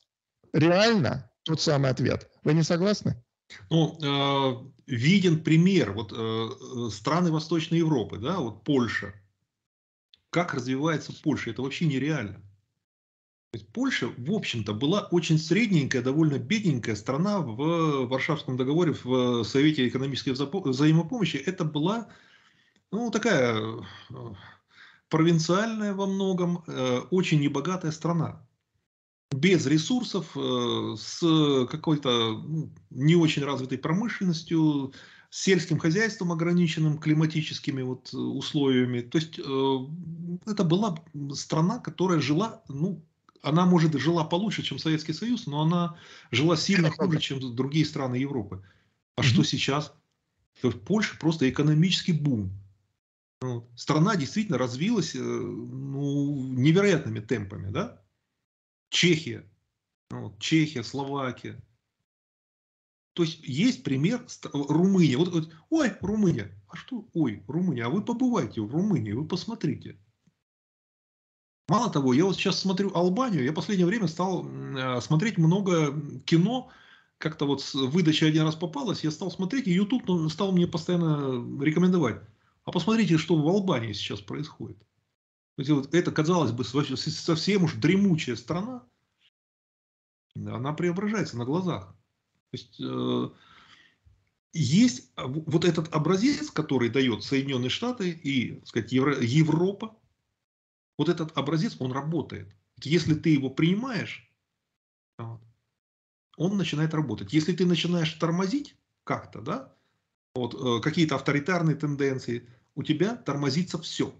реально тот самый ответ. Вы не согласны? Ну, э, виден пример. Вот э, страны Восточной Европы, да, вот Польша. Как развивается Польша? Это вообще нереально. Польша, в общем-то, была очень средненькая, довольно бедненькая страна в Варшавском договоре, в Совете экономической взаимопомощи. Это была ну, такая э, провинциальная во многом, э, очень небогатая страна. Без ресурсов, э, с какой-то ну, не очень развитой промышленностью, с сельским хозяйством ограниченным климатическими вот условиями. То есть это была страна, которая жила, ну, она, может, жила получше, чем Советский Союз, но она жила сильно хуже, чем другие страны Европы. А что сейчас? В Польше просто экономический бум. Ну, страна действительно развилась э, ну, невероятными темпами, да? Чехия, ну, Чехия, Словакия. То есть есть пример Румыния. Вот, вот, ой, Румыния. А что? Ой, Румыния. А вы побывайте в Румынии, вы посмотрите. Мало того, я вот сейчас смотрю Албанию, я в последнее время стал э, смотреть много кино, как-то вот выдача один раз попалась, я стал смотреть, и YouTube стал мне постоянно рекомендовать. А посмотрите, что в Албании сейчас происходит. Вот это, казалось бы, совсем уж дремучая страна, она преображается на глазах. То есть, э, есть вот этот образец, который дает Соединенные Штаты и так сказать, Евро, Европа, вот этот образец, он работает. Если ты его принимаешь, он начинает работать. Если ты начинаешь тормозить как-то, да, вот, э, какие-то авторитарные тенденции, у тебя тормозится все.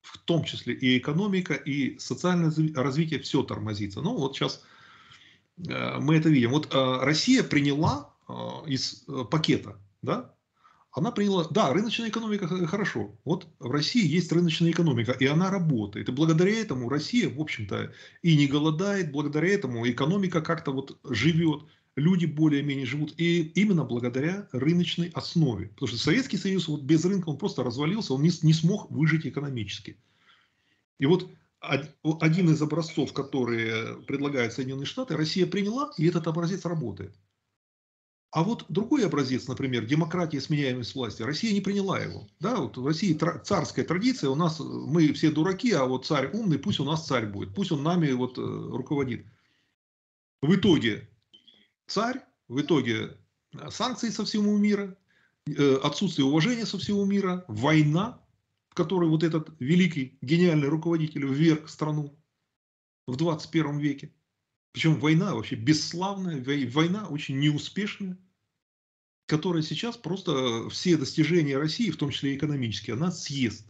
В том числе и экономика, и социальное развитие, все тормозится. Ну вот сейчас э, мы это видим. Вот э, Россия приняла из пакета, да, она приняла, да, рыночная экономика хорошо. Вот в России есть рыночная экономика, и она работает. И благодаря этому Россия, в общем-то, и не голодает, благодаря этому экономика как-то вот живет, люди более-менее живут. И именно благодаря рыночной основе. Потому что Советский Союз вот без рынка он просто развалился, он не, не смог выжить экономически. И вот один из образцов, которые предлагают Соединенные Штаты, Россия приняла, и этот образец работает. А вот другой образец, например, демократия, сменяемость власти, Россия не приняла его. Да, вот в России царская традиция, у нас мы все дураки, а вот царь умный, пусть у нас царь будет, пусть он нами вот э, руководит. В итоге царь, в итоге э, санкции со всего мира, э, отсутствие уважения со всего мира, война, в которой вот этот великий, гениальный руководитель вверх страну в 21 веке. Причем война вообще бесславная, война очень неуспешная, которая сейчас просто все достижения России, в том числе и экономические, она съест.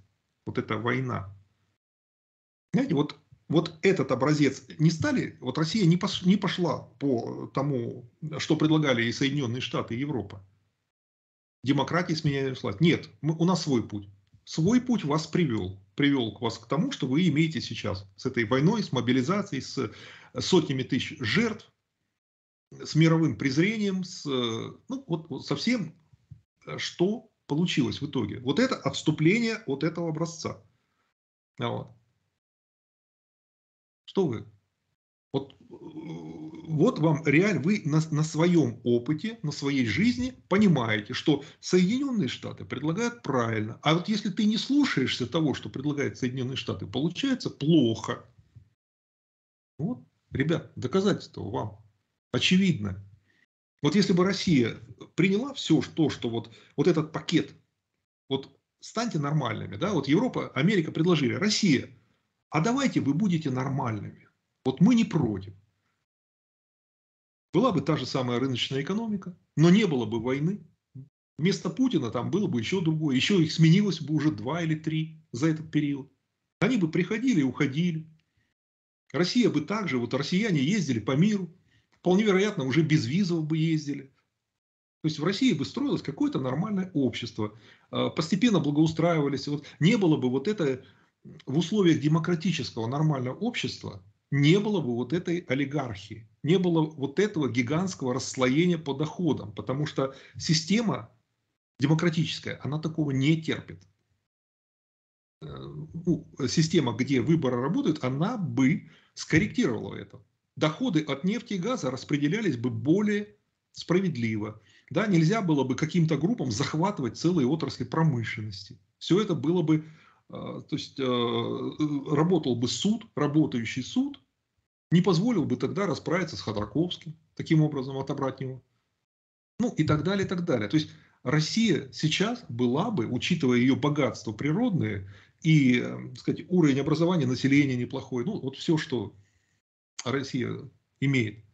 Вот эта война. Знаете, вот, вот этот образец не стали, вот Россия не, пош, не пошла по тому, что предлагали и Соединенные Штаты, и Европа. Демократия сменяет власть. Нет, мы, у нас свой путь. Свой путь вас привел. Привел вас к тому, что вы имеете сейчас. С этой войной, с мобилизацией, с сотнями тысяч жертв, с мировым презрением, с, ну, вот, вот совсем, что получилось в итоге. Вот это отступление от этого образца. Вот. Что вы? Вот, вот вам реально, вы на, на своем опыте, на своей жизни понимаете, что Соединенные Штаты предлагают правильно. А вот если ты не слушаешься того, что предлагают Соединенные Штаты, получается плохо. Вот Ребят, доказательства вам очевидно. Вот если бы Россия приняла все то, что вот, вот этот пакет, вот станьте нормальными, да, вот Европа, Америка предложили, Россия, а давайте вы будете нормальными. Вот мы не против. Была бы та же самая рыночная экономика, но не было бы войны. Вместо Путина там было бы еще другое. Еще их сменилось бы уже два или три за этот период. Они бы приходили и уходили. Россия бы также, вот россияне ездили по миру, вполне вероятно, уже без визов бы ездили. То есть в России бы строилось какое-то нормальное общество, а, постепенно благоустраивались. Вот не было бы вот это в условиях демократического нормального общества, не было бы вот этой олигархии, не было вот этого гигантского расслоения по доходам, потому что система демократическая, она такого не терпит. Э, ну, система, где выборы работают, она бы скорректировала это. Доходы от нефти и газа распределялись бы более справедливо. Да, нельзя было бы каким-то группам захватывать целые отрасли промышленности. Все это было бы, э, то есть э, работал бы суд, работающий суд, не позволил бы тогда расправиться с Ходорковским, таким образом отобрать его. Ну и так далее, и так далее. То есть Россия сейчас была бы, учитывая ее богатство природное и, так сказать, уровень образования населения неплохой, ну вот все, что Россия имеет.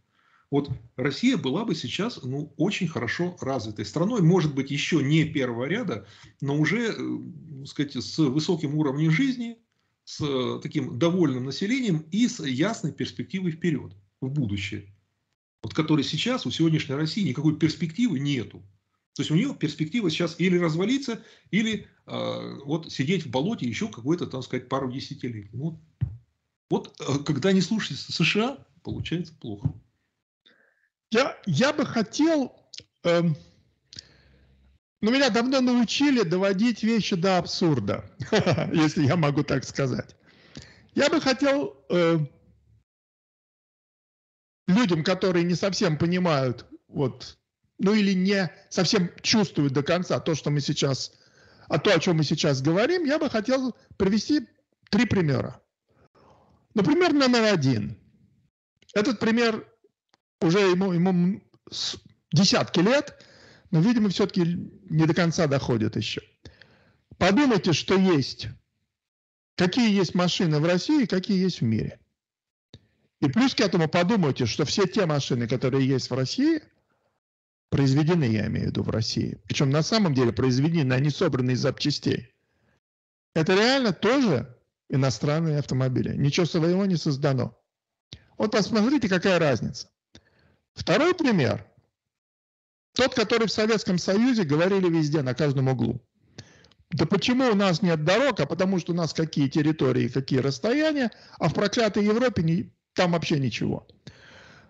Вот Россия была бы сейчас ну, очень хорошо развитой страной, может быть, еще не первого ряда, но уже, так сказать, с высоким уровнем жизни, с э, таким довольным населением и с ясной перспективой вперед, в будущее. Вот которой сейчас у сегодняшней России никакой перспективы нету. То есть у нее перспектива сейчас или развалиться, или э, вот сидеть в болоте еще какой-то, там сказать, пару десятилетий. Ну, вот э, когда не слушаешься США, получается плохо. Я, я бы хотел эм, ну, меня давно научили доводить вещи до абсурда, если я могу так сказать. Я бы хотел э, людям, которые не совсем понимают, вот, ну или не совсем чувствуют до конца то, что мы сейчас, а то, о чем мы сейчас говорим, я бы хотел привести три примера. Например, номер один. Этот пример уже ему, ему десятки лет, но, видимо, все-таки не до конца доходит еще. Подумайте, что есть, какие есть машины в России, какие есть в мире. И плюс к этому подумайте, что все те машины, которые есть в России, произведены, я имею в виду, в России. Причем на самом деле произведены, они собраны из запчастей. Это реально тоже иностранные автомобили. Ничего своего не создано. Вот посмотрите, какая разница. Второй пример. Тот, который в Советском Союзе говорили везде, на каждом углу. Да почему у нас нет дорог, а потому что у нас какие территории, какие расстояния, а в проклятой Европе не, там вообще ничего.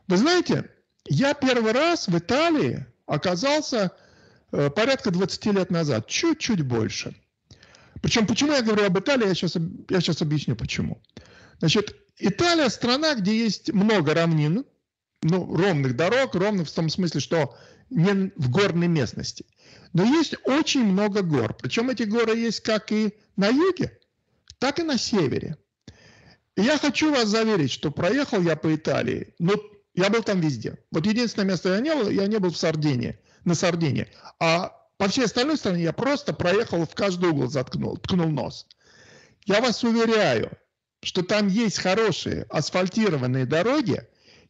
Вы знаете, я первый раз в Италии оказался э, порядка 20 лет назад, чуть-чуть больше. Причем, почему я говорю об Италии, я сейчас, я сейчас объясню почему. Значит, Италия страна, где есть много равнин, ну, ровных дорог, ровных в том смысле, что не в горной местности. Но есть очень много гор. Причем эти горы есть как и на юге, так и на севере. И я хочу вас заверить, что проехал я по Италии, но я был там везде. Вот единственное место я не был, я не был в Сардинии, на Сардинии. А по всей остальной стране я просто проехал в каждый угол, заткнул, ткнул нос. Я вас уверяю, что там есть хорошие асфальтированные дороги,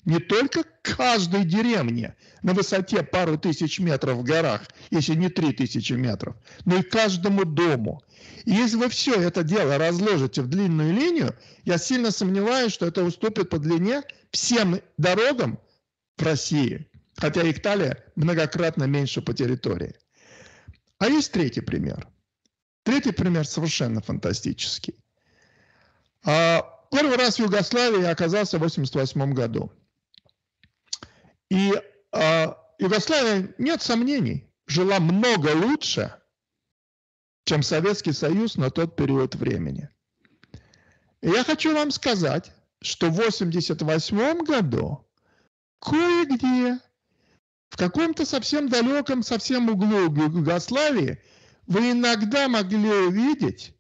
не только каждой деревне на высоте пару тысяч метров в горах, если не три тысячи метров, но и каждому дому. И если вы все это дело разложите в длинную линию, я сильно сомневаюсь, что это уступит по длине всем дорогам в России, хотя Италия многократно меньше по территории. А есть третий пример. Третий пример совершенно фантастический. А, первый раз в Югославии я оказался в 1988 году. И э, Югославия, нет сомнений, жила много лучше, чем Советский Союз на тот период времени. И я хочу вам сказать, что в 1988 году кое-где, в каком-то совсем далеком, совсем углу Югославии, вы иногда могли увидеть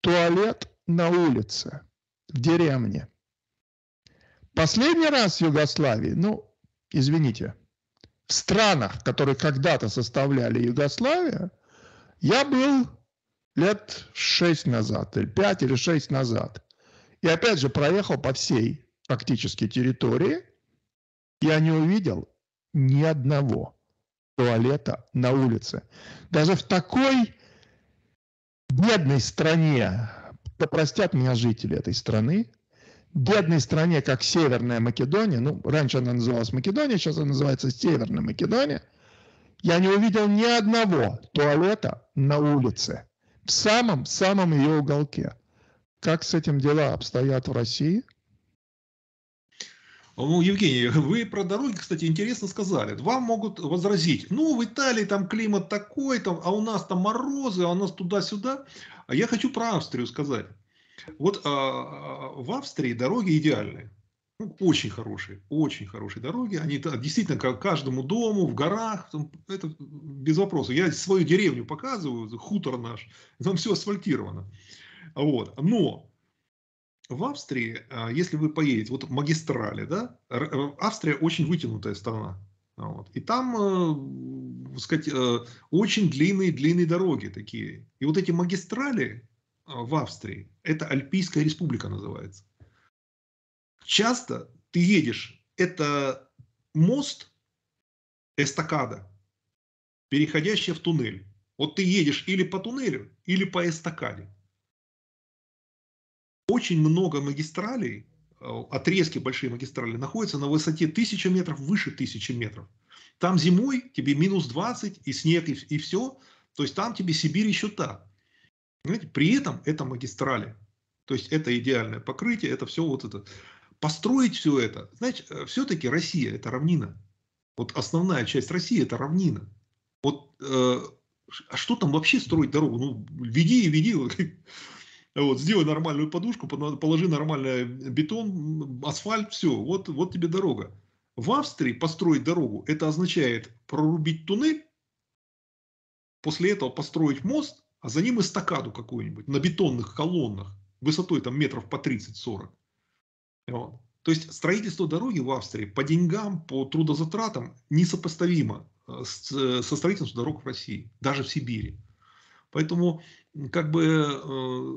туалет на улице, в деревне. Последний раз в Югославии, ну, извините, в странах, которые когда-то составляли Югославию, я был лет шесть назад, или пять или шесть назад. И опять же проехал по всей практически территории, я не увидел ни одного туалета на улице. Даже в такой бедной стране, да простят меня жители этой страны, бедной стране, как Северная Македония, ну, раньше она называлась Македония, сейчас она называется Северная Македония, я не увидел ни одного туалета на улице, в самом-самом ее уголке. Как с этим дела обстоят в России? Ну, Евгений, вы про дороги, кстати, интересно сказали. Вам могут возразить, ну, в Италии там климат такой, там, а у нас там морозы, а у нас туда-сюда. А я хочу про Австрию сказать. Вот а, а, в Австрии дороги идеальные. Ну, очень хорошие, очень хорошие дороги. Они действительно к каждому дому, в горах, это без вопросов. Я свою деревню показываю, хутор наш, там все асфальтировано. Вот. Но в Австрии, а, если вы поедете, вот магистрали, да, э, Австрия очень вытянутая страна. Вот. И там, э, сказать, э, очень длинные-длинные дороги такие. И вот эти магистрали, а, в Австрии. Это Альпийская республика называется. Часто ты едешь, это мост, эстакада, переходящая в туннель. Вот ты едешь или по туннелю, или по эстакаде. Очень много магистралей, а, отрезки большие магистрали, находятся на высоте 1000 метров, выше 1000 метров. Там зимой тебе минус 20 и снег, и, и все. То есть там тебе Сибирь еще та. Понимаете? При этом это магистрали. То есть это идеальное покрытие, это все вот это. Построить все это, знаете, э, все-таки Россия это равнина. Вот основная часть России это равнина. Вот э, а что там вообще строить дорогу? Ну, веди и веди. Вот, сделай нормальную подушку, положи нормальный бетон, асфальт, все, вот, вот тебе дорога. В Австрии построить дорогу, это означает прорубить туннель, после этого построить мост, а за ним эстакаду какую-нибудь на бетонных колоннах высотой там метров по 30-40. Вот. То есть строительство дороги в Австрии по деньгам, по трудозатратам несопоставимо э, э, со строительством дорог в России, даже в Сибири. Поэтому как бы э,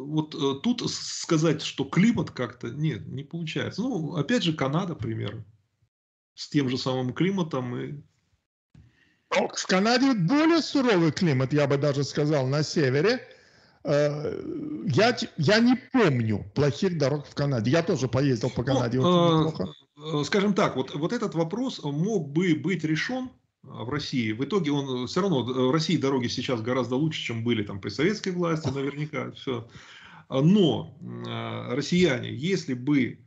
вот тут сказать, что климат как-то, нет, не получается. Ну, опять же, Канада, пример. С тем же самым климатом. И... В Канаде более суровый климат, я бы даже сказал, на севере. Э, я, я не помню плохих дорог в Канаде. Я тоже поездил по Канаде. Ну, скажем так, вот, вот этот вопрос мог бы быть решен в России. В итоге он все равно в России дороги сейчас гораздо лучше, чем были там при советской власти, наверняка все. Но россияне, если бы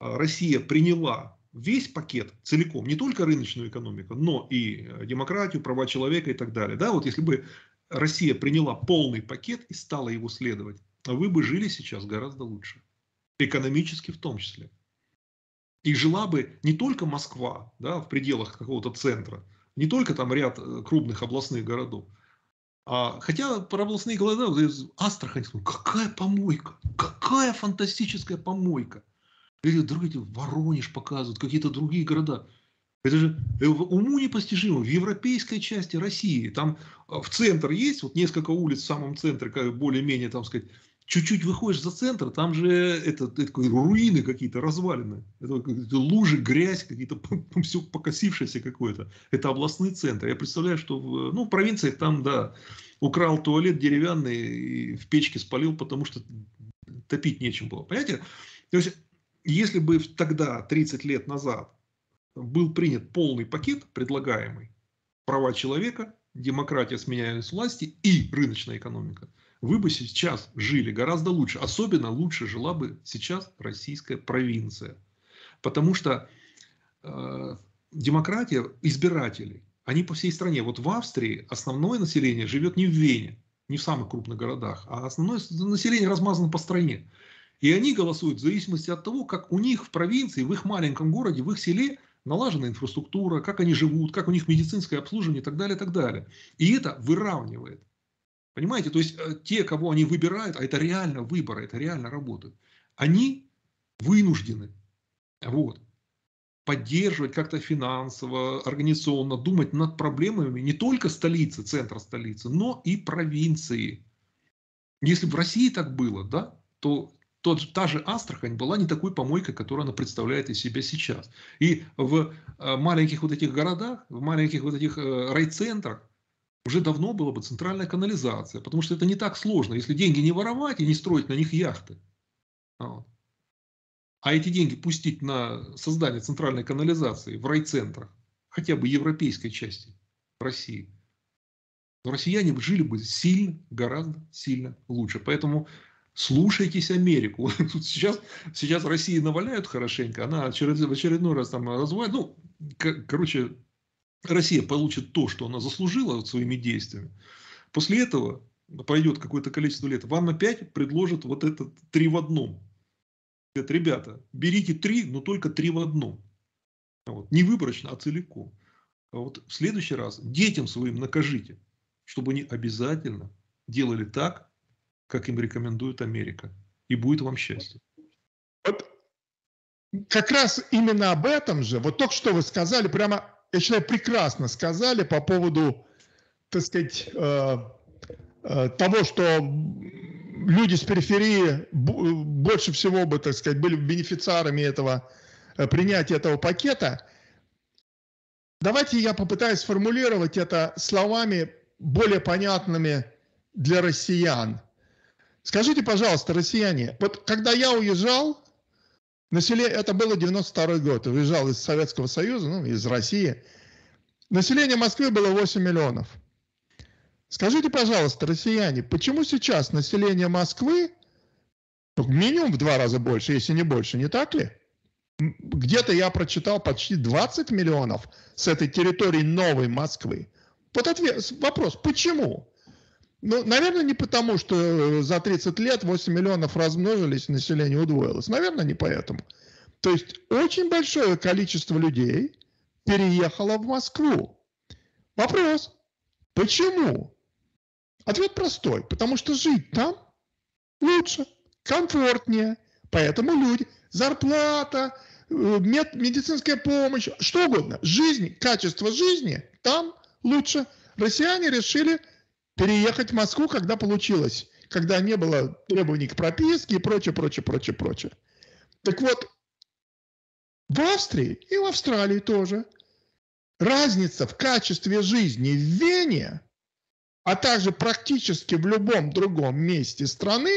Россия приняла весь пакет целиком, не только рыночную экономику, но и демократию, права человека и так далее, да, вот если бы Россия приняла полный пакет и стала его следовать, вы бы жили сейчас гораздо лучше, экономически в том числе. И жила бы не только Москва, да, в пределах какого-то центра, не только там ряд э, крупных областных городов, а, хотя про областные города, Астрахань, какая помойка, какая фантастическая помойка. Или другие, Воронеж показывают, какие-то другие города. Это же э, уму непостижимо. В европейской части России, там э, в центр есть, вот несколько улиц в самом центре, более-менее, там сказать, чуть-чуть выходишь за центр, там же это, это руины какие-то развалины, это, это лужи, грязь, какие-то все покосившееся какое-то. Это областный центр. Я представляю, что в, ну, в провинциях там, да, украл туалет деревянный и в печке спалил, потому что топить нечем было. Понимаете? То есть, если бы тогда, 30 лет назад, был принят полный пакет предлагаемый, права человека, демократия, сменяемость власти и рыночная экономика – вы бы сейчас жили гораздо лучше. Особенно лучше жила бы сейчас российская провинция. Потому что э, демократия избирателей, они по всей стране. Вот в Австрии основное население живет не в Вене, не в самых крупных городах, а основное население размазано по стране. И они голосуют в зависимости от того, как у них в провинции, в их маленьком городе, в их селе налажена инфраструктура, как они живут, как у них медицинское обслуживание и так далее, и так далее. И это выравнивает. Понимаете, то есть э, те, кого они выбирают, а это реально выборы, это реально работают, они вынуждены вот, поддерживать как-то финансово, организационно, думать над проблемами не только столицы, центра столицы, но и провинции. Если в России так было, да, то тот, та же Астрахань была не такой помойкой, которую она представляет из себя сейчас. И в э, маленьких вот этих городах, в маленьких вот этих э, райцентрах уже давно была бы центральная канализация, потому что это не так сложно, если деньги не воровать и не строить на них яхты. Вот. А эти деньги пустить на создание центральной канализации в райцентрах, хотя бы европейской части России, то россияне жили бы сильно, гораздо сильно лучше. Поэтому слушайтесь Америку. Сейчас, сейчас России наваляют хорошенько, она в очередной раз там развивает. Ну, короче, Россия получит то, что она заслужила вот своими действиями. После этого пройдет какое-то количество лет, вам опять предложат вот это три в одном. Говорят, ребята, берите три, но только три в одном. Вот. Не выборочно, а целиком. А вот в следующий раз детям своим накажите, чтобы они обязательно делали так, как им рекомендует Америка. И будет вам счастье. Вот как раз именно об этом же, вот только что вы сказали, прямо я считаю, прекрасно сказали по поводу, так сказать, э, э, того, что люди с периферии больше всего бы, так сказать, были бенефициарами этого э, принятия этого пакета. Давайте я попытаюсь сформулировать это словами более понятными для россиян. Скажите, пожалуйста, россияне, вот когда я уезжал Население, это было 92 год, уезжал из Советского Союза, ну, из России. Население Москвы было 8 миллионов. Скажите, пожалуйста, россияне, почему сейчас население Москвы ну, минимум в два раза больше, если не больше, не так ли? где-то я прочитал почти 20 миллионов с этой территории новой Москвы. Вот ответ, вопрос, почему? Ну, наверное, не потому, что э, за 30 лет 8 миллионов размножились, население удвоилось. Наверное, не поэтому. То есть очень большое количество людей переехало в Москву. Вопрос, почему? Ответ простой, потому что жить там лучше, комфортнее. Поэтому люди, зарплата, э, мед, медицинская помощь, что угодно, жизнь, качество жизни там лучше. Россияне решили переехать в Москву, когда получилось, когда не было требований к прописке и прочее, прочее, прочее, прочее. Так вот, в Австрии и в Австралии тоже разница в качестве жизни в Вене, а также практически в любом другом месте страны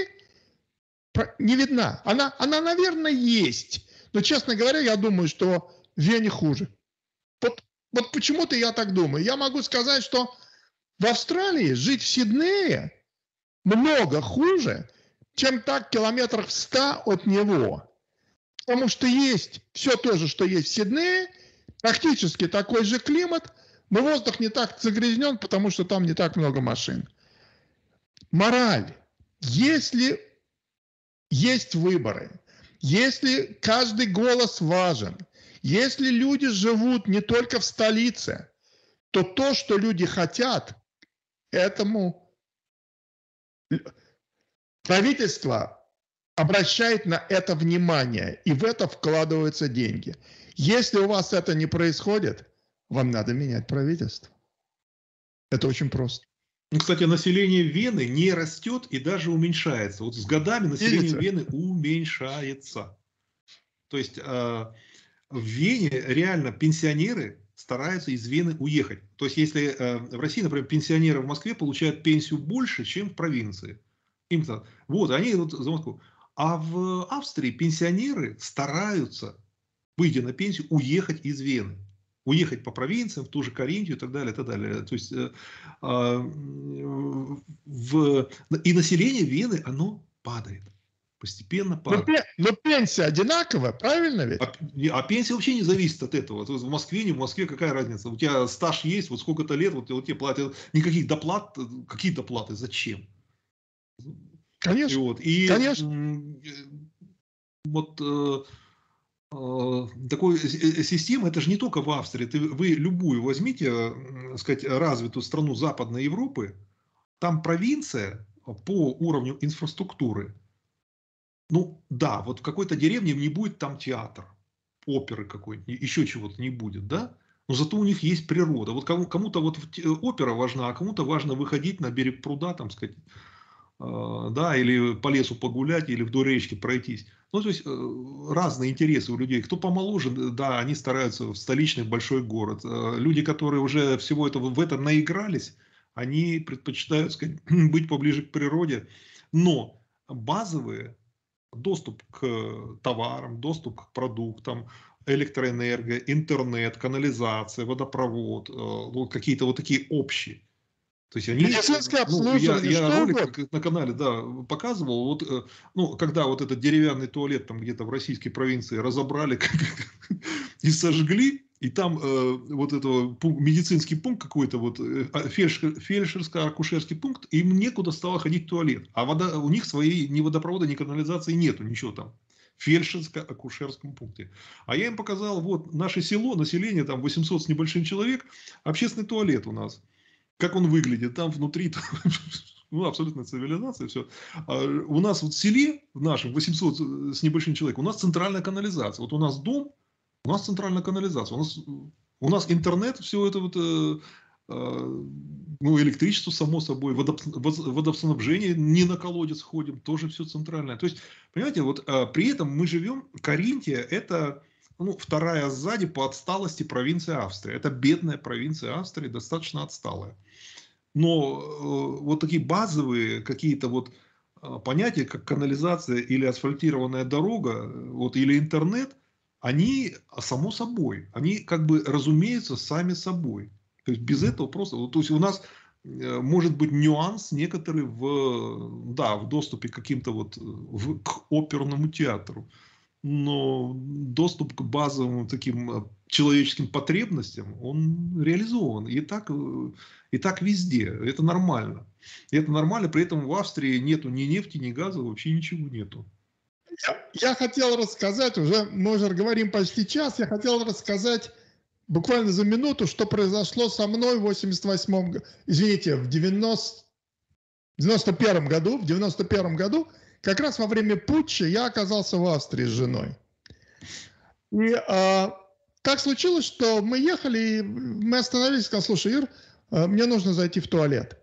не видна. Она, она, наверное, есть. Но, честно говоря, я думаю, что в Вене хуже. Вот, вот почему-то я так думаю. Я могу сказать, что в Австралии жить в Сиднее много хуже, чем так километрах в ста от него. Потому что есть все то же, что есть в Сиднее, практически такой же климат, но воздух не так загрязнен, потому что там не так много машин. Мораль. Если есть выборы, если каждый голос важен, если люди живут не только в столице, то то, что люди хотят, этому правительство обращает на это внимание, и в это вкладываются деньги. Если у вас это не происходит, вам надо менять правительство. Это очень просто. Ну, кстати, население Вены не растет и даже уменьшается. Вот с годами население Видите? Вены уменьшается. То есть э, в Вене реально пенсионеры стараются из Вены уехать. То есть, если э, в России, например, пенсионеры в Москве получают пенсию больше, чем в провинции. Им -то, вот, они идут за Москву. А в Австрии пенсионеры стараются, выйдя на пенсию, уехать из Вены. Уехать по провинциям, в ту же Каринтию и так далее. И, так далее. То есть, э, э, в, и население Вены, оно падает постепенно падает. Но, но пенсия одинаковая, правильно ведь? А, а пенсия вообще не зависит от этого. В Москве, не в Москве, какая разница? У тебя стаж есть, вот сколько-то лет, вот, вот тебе платят, никаких доплат, какие доплаты, зачем? Конечно, и вот, и, конечно. Вот э, э, такой э, системы, это же не только в Австрии. Ты, вы любую возьмите, э, сказать, развитую страну Западной Европы, там провинция по уровню инфраструктуры ну да, вот в какой-то деревне не будет там театр, оперы какой-нибудь, еще чего-то не будет, да? Но зато у них есть природа. Вот кому, кому-то вот опера важна, а кому-то важно выходить на берег пруда, там сказать, э, да, или по лесу погулять, или вдоль речки пройтись. Ну, то есть э, разные интересы у людей. Кто помоложе, да, они стараются в столичный большой город. Э, люди, которые уже всего этого в это наигрались, они предпочитают сказать, быть поближе к природе. Но базовые доступ к товарам, доступ к продуктам, электроэнергия, интернет, канализация, водопровод, э, какие-то вот такие общие. То есть они, Медицинское обслуживание, ну, я, я ролик вот? на канале да, показывал, вот, э, ну, когда вот этот деревянный туалет там где-то в российской провинции разобрали и сожгли, и там э, вот этого медицинский пункт какой-то, вот э, а, фельдшер, фельдшерско-акушерский пункт, им некуда стало ходить в туалет. А вода, у них своей ни водопровода, ни канализации нету, ничего там. В фельдшерско-акушерском пункте. А я им показал, вот наше село, население там 800 с небольшим человек, общественный туалет у нас. Как он выглядит, там внутри ну, абсолютная цивилизация, все. А у нас вот в селе, в нашем, 800 с небольшим человек, у нас центральная канализация. Вот у нас дом, у нас центральная канализация, у нас, у нас интернет, все это вот, э, э, ну, электричество, само собой, водоп, водоснабжение, не на колодец ходим, тоже все центральное. То есть, понимаете, вот э, при этом мы живем, Каринтия это ну, вторая сзади по отсталости провинция Австрия. Это бедная провинция Австрии, достаточно отсталая. Но э, вот такие базовые какие-то вот э, понятия, как канализация или асфальтированная дорога, вот, или интернет – они само собой, они как бы разумеются сами собой. То есть без этого просто, то есть у нас э, может быть нюанс некоторый в, да, в доступе к каким-то вот в, к оперному театру. но доступ к базовым таким э, человеческим потребностям, он реализован. И так, э, и так везде. Это нормально. И это нормально, при этом в Австрии нету ни нефти, ни газа, вообще ничего нету. Я, хотел рассказать, уже мы уже говорим почти час, я хотел рассказать буквально за минуту, что произошло со мной в 88 извините, в 90, 91 году, в 91 году, как раз во время путча я оказался в Австрии с женой. И а, так случилось, что мы ехали, мы остановились и сказали, слушай, Ир, а, мне нужно зайти в туалет.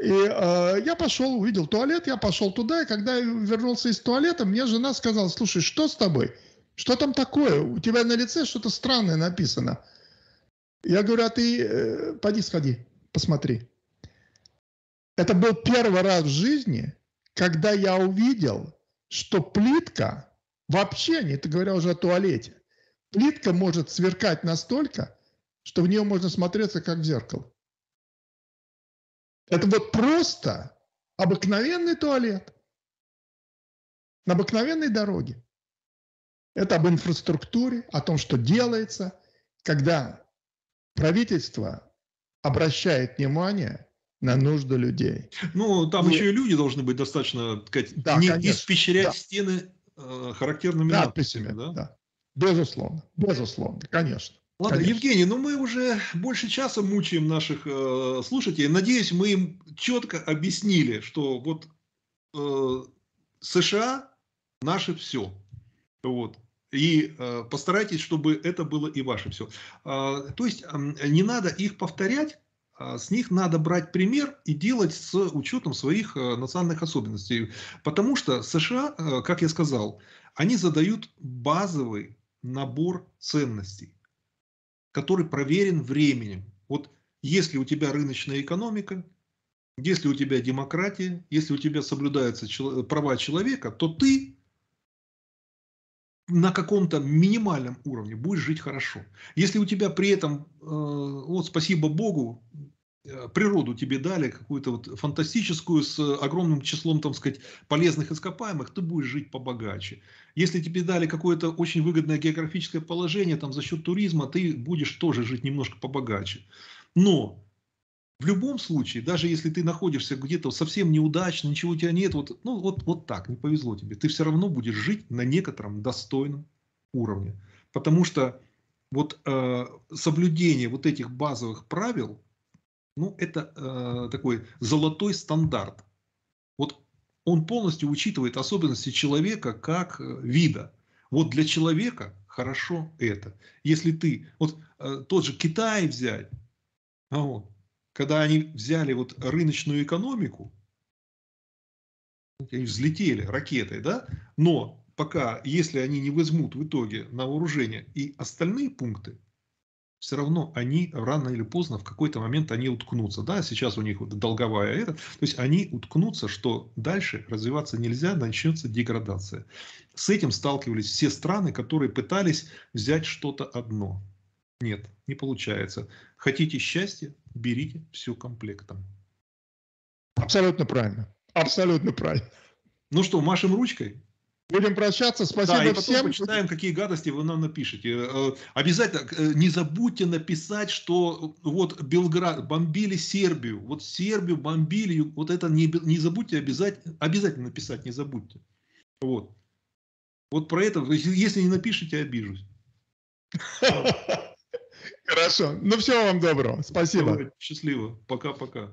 И э, я пошел, увидел туалет, я пошел туда, и когда я вернулся из туалета, мне жена сказала, слушай, что с тобой? Что там такое? У тебя на лице что-то странное написано. Я говорю, а ты э, поди сходи, посмотри. Это был первый раз в жизни, когда я увидел, что плитка, вообще не говоря уже о туалете, плитка может сверкать настолько, что в нее можно смотреться как в зеркало. Это вот просто обыкновенный туалет на обыкновенной дороге. Это об инфраструктуре, о том, что делается, когда правительство обращает внимание на нужды людей. Ну, там и... еще и люди должны быть достаточно, так сказать, да, не конечно, испещрять да. стены э, характерными надписями. надписями да? да. Безусловно, безусловно, конечно. Ладно, Конечно. Евгений, ну мы уже больше часа мучаем наших э, слушателей. Надеюсь, мы им четко объяснили, что вот э, США наше все. Вот. И э, постарайтесь, чтобы это было и ваше все. Э, то есть э, не надо их повторять, э, с них надо брать пример и делать с учетом своих э, национальных особенностей. Потому что США, э, как я сказал, они задают базовый набор ценностей который проверен временем. Вот если у тебя рыночная экономика, если у тебя демократия, если у тебя соблюдаются права человека, то ты на каком-то минимальном уровне будешь жить хорошо. Если у тебя при этом, э, вот спасибо Богу, природу тебе дали, какую-то вот фантастическую с огромным числом, там сказать, полезных ископаемых, ты будешь жить побогаче. Если тебе дали какое-то очень выгодное географическое положение, там за счет туризма, ты будешь тоже жить немножко побогаче. Но в любом случае, даже если ты находишься где-то совсем неудачно, ничего у тебя нет, вот, ну, вот, вот так, не повезло тебе, ты все равно будешь жить на некотором достойном уровне. Потому что вот э, соблюдение вот этих базовых правил, ну, это э, такой золотой стандарт. Вот он полностью учитывает особенности человека как э, вида. Вот для человека хорошо это. Если ты, вот э, тот же Китай взять, а вот, когда они взяли вот рыночную экономику, они взлетели ракетой, да, но пока, если они не возьмут в итоге на вооружение и остальные пункты, все равно они рано или поздно в какой-то момент они уткнутся. Да, сейчас у них вот долговая это, то есть они уткнутся, что дальше развиваться нельзя, начнется деградация. С этим сталкивались все страны, которые пытались взять что-то одно. Нет, не получается. Хотите счастья, берите все комплектом. Абсолютно правильно. Абсолютно правильно. Ну что, машем ручкой? Будем прощаться. Спасибо да, и потом всем. почитаем, какие гадости вы нам напишете. Э, обязательно э, не забудьте написать, что вот Белград бомбили Сербию. Вот Сербию бомбили. Вот это не, не забудьте обязательно. Обязательно написать, не забудьте. Вот. Вот про это, если не напишите, обижусь. Хорошо. Ну, всего вам доброго. Спасибо. Счастливо. Пока-пока.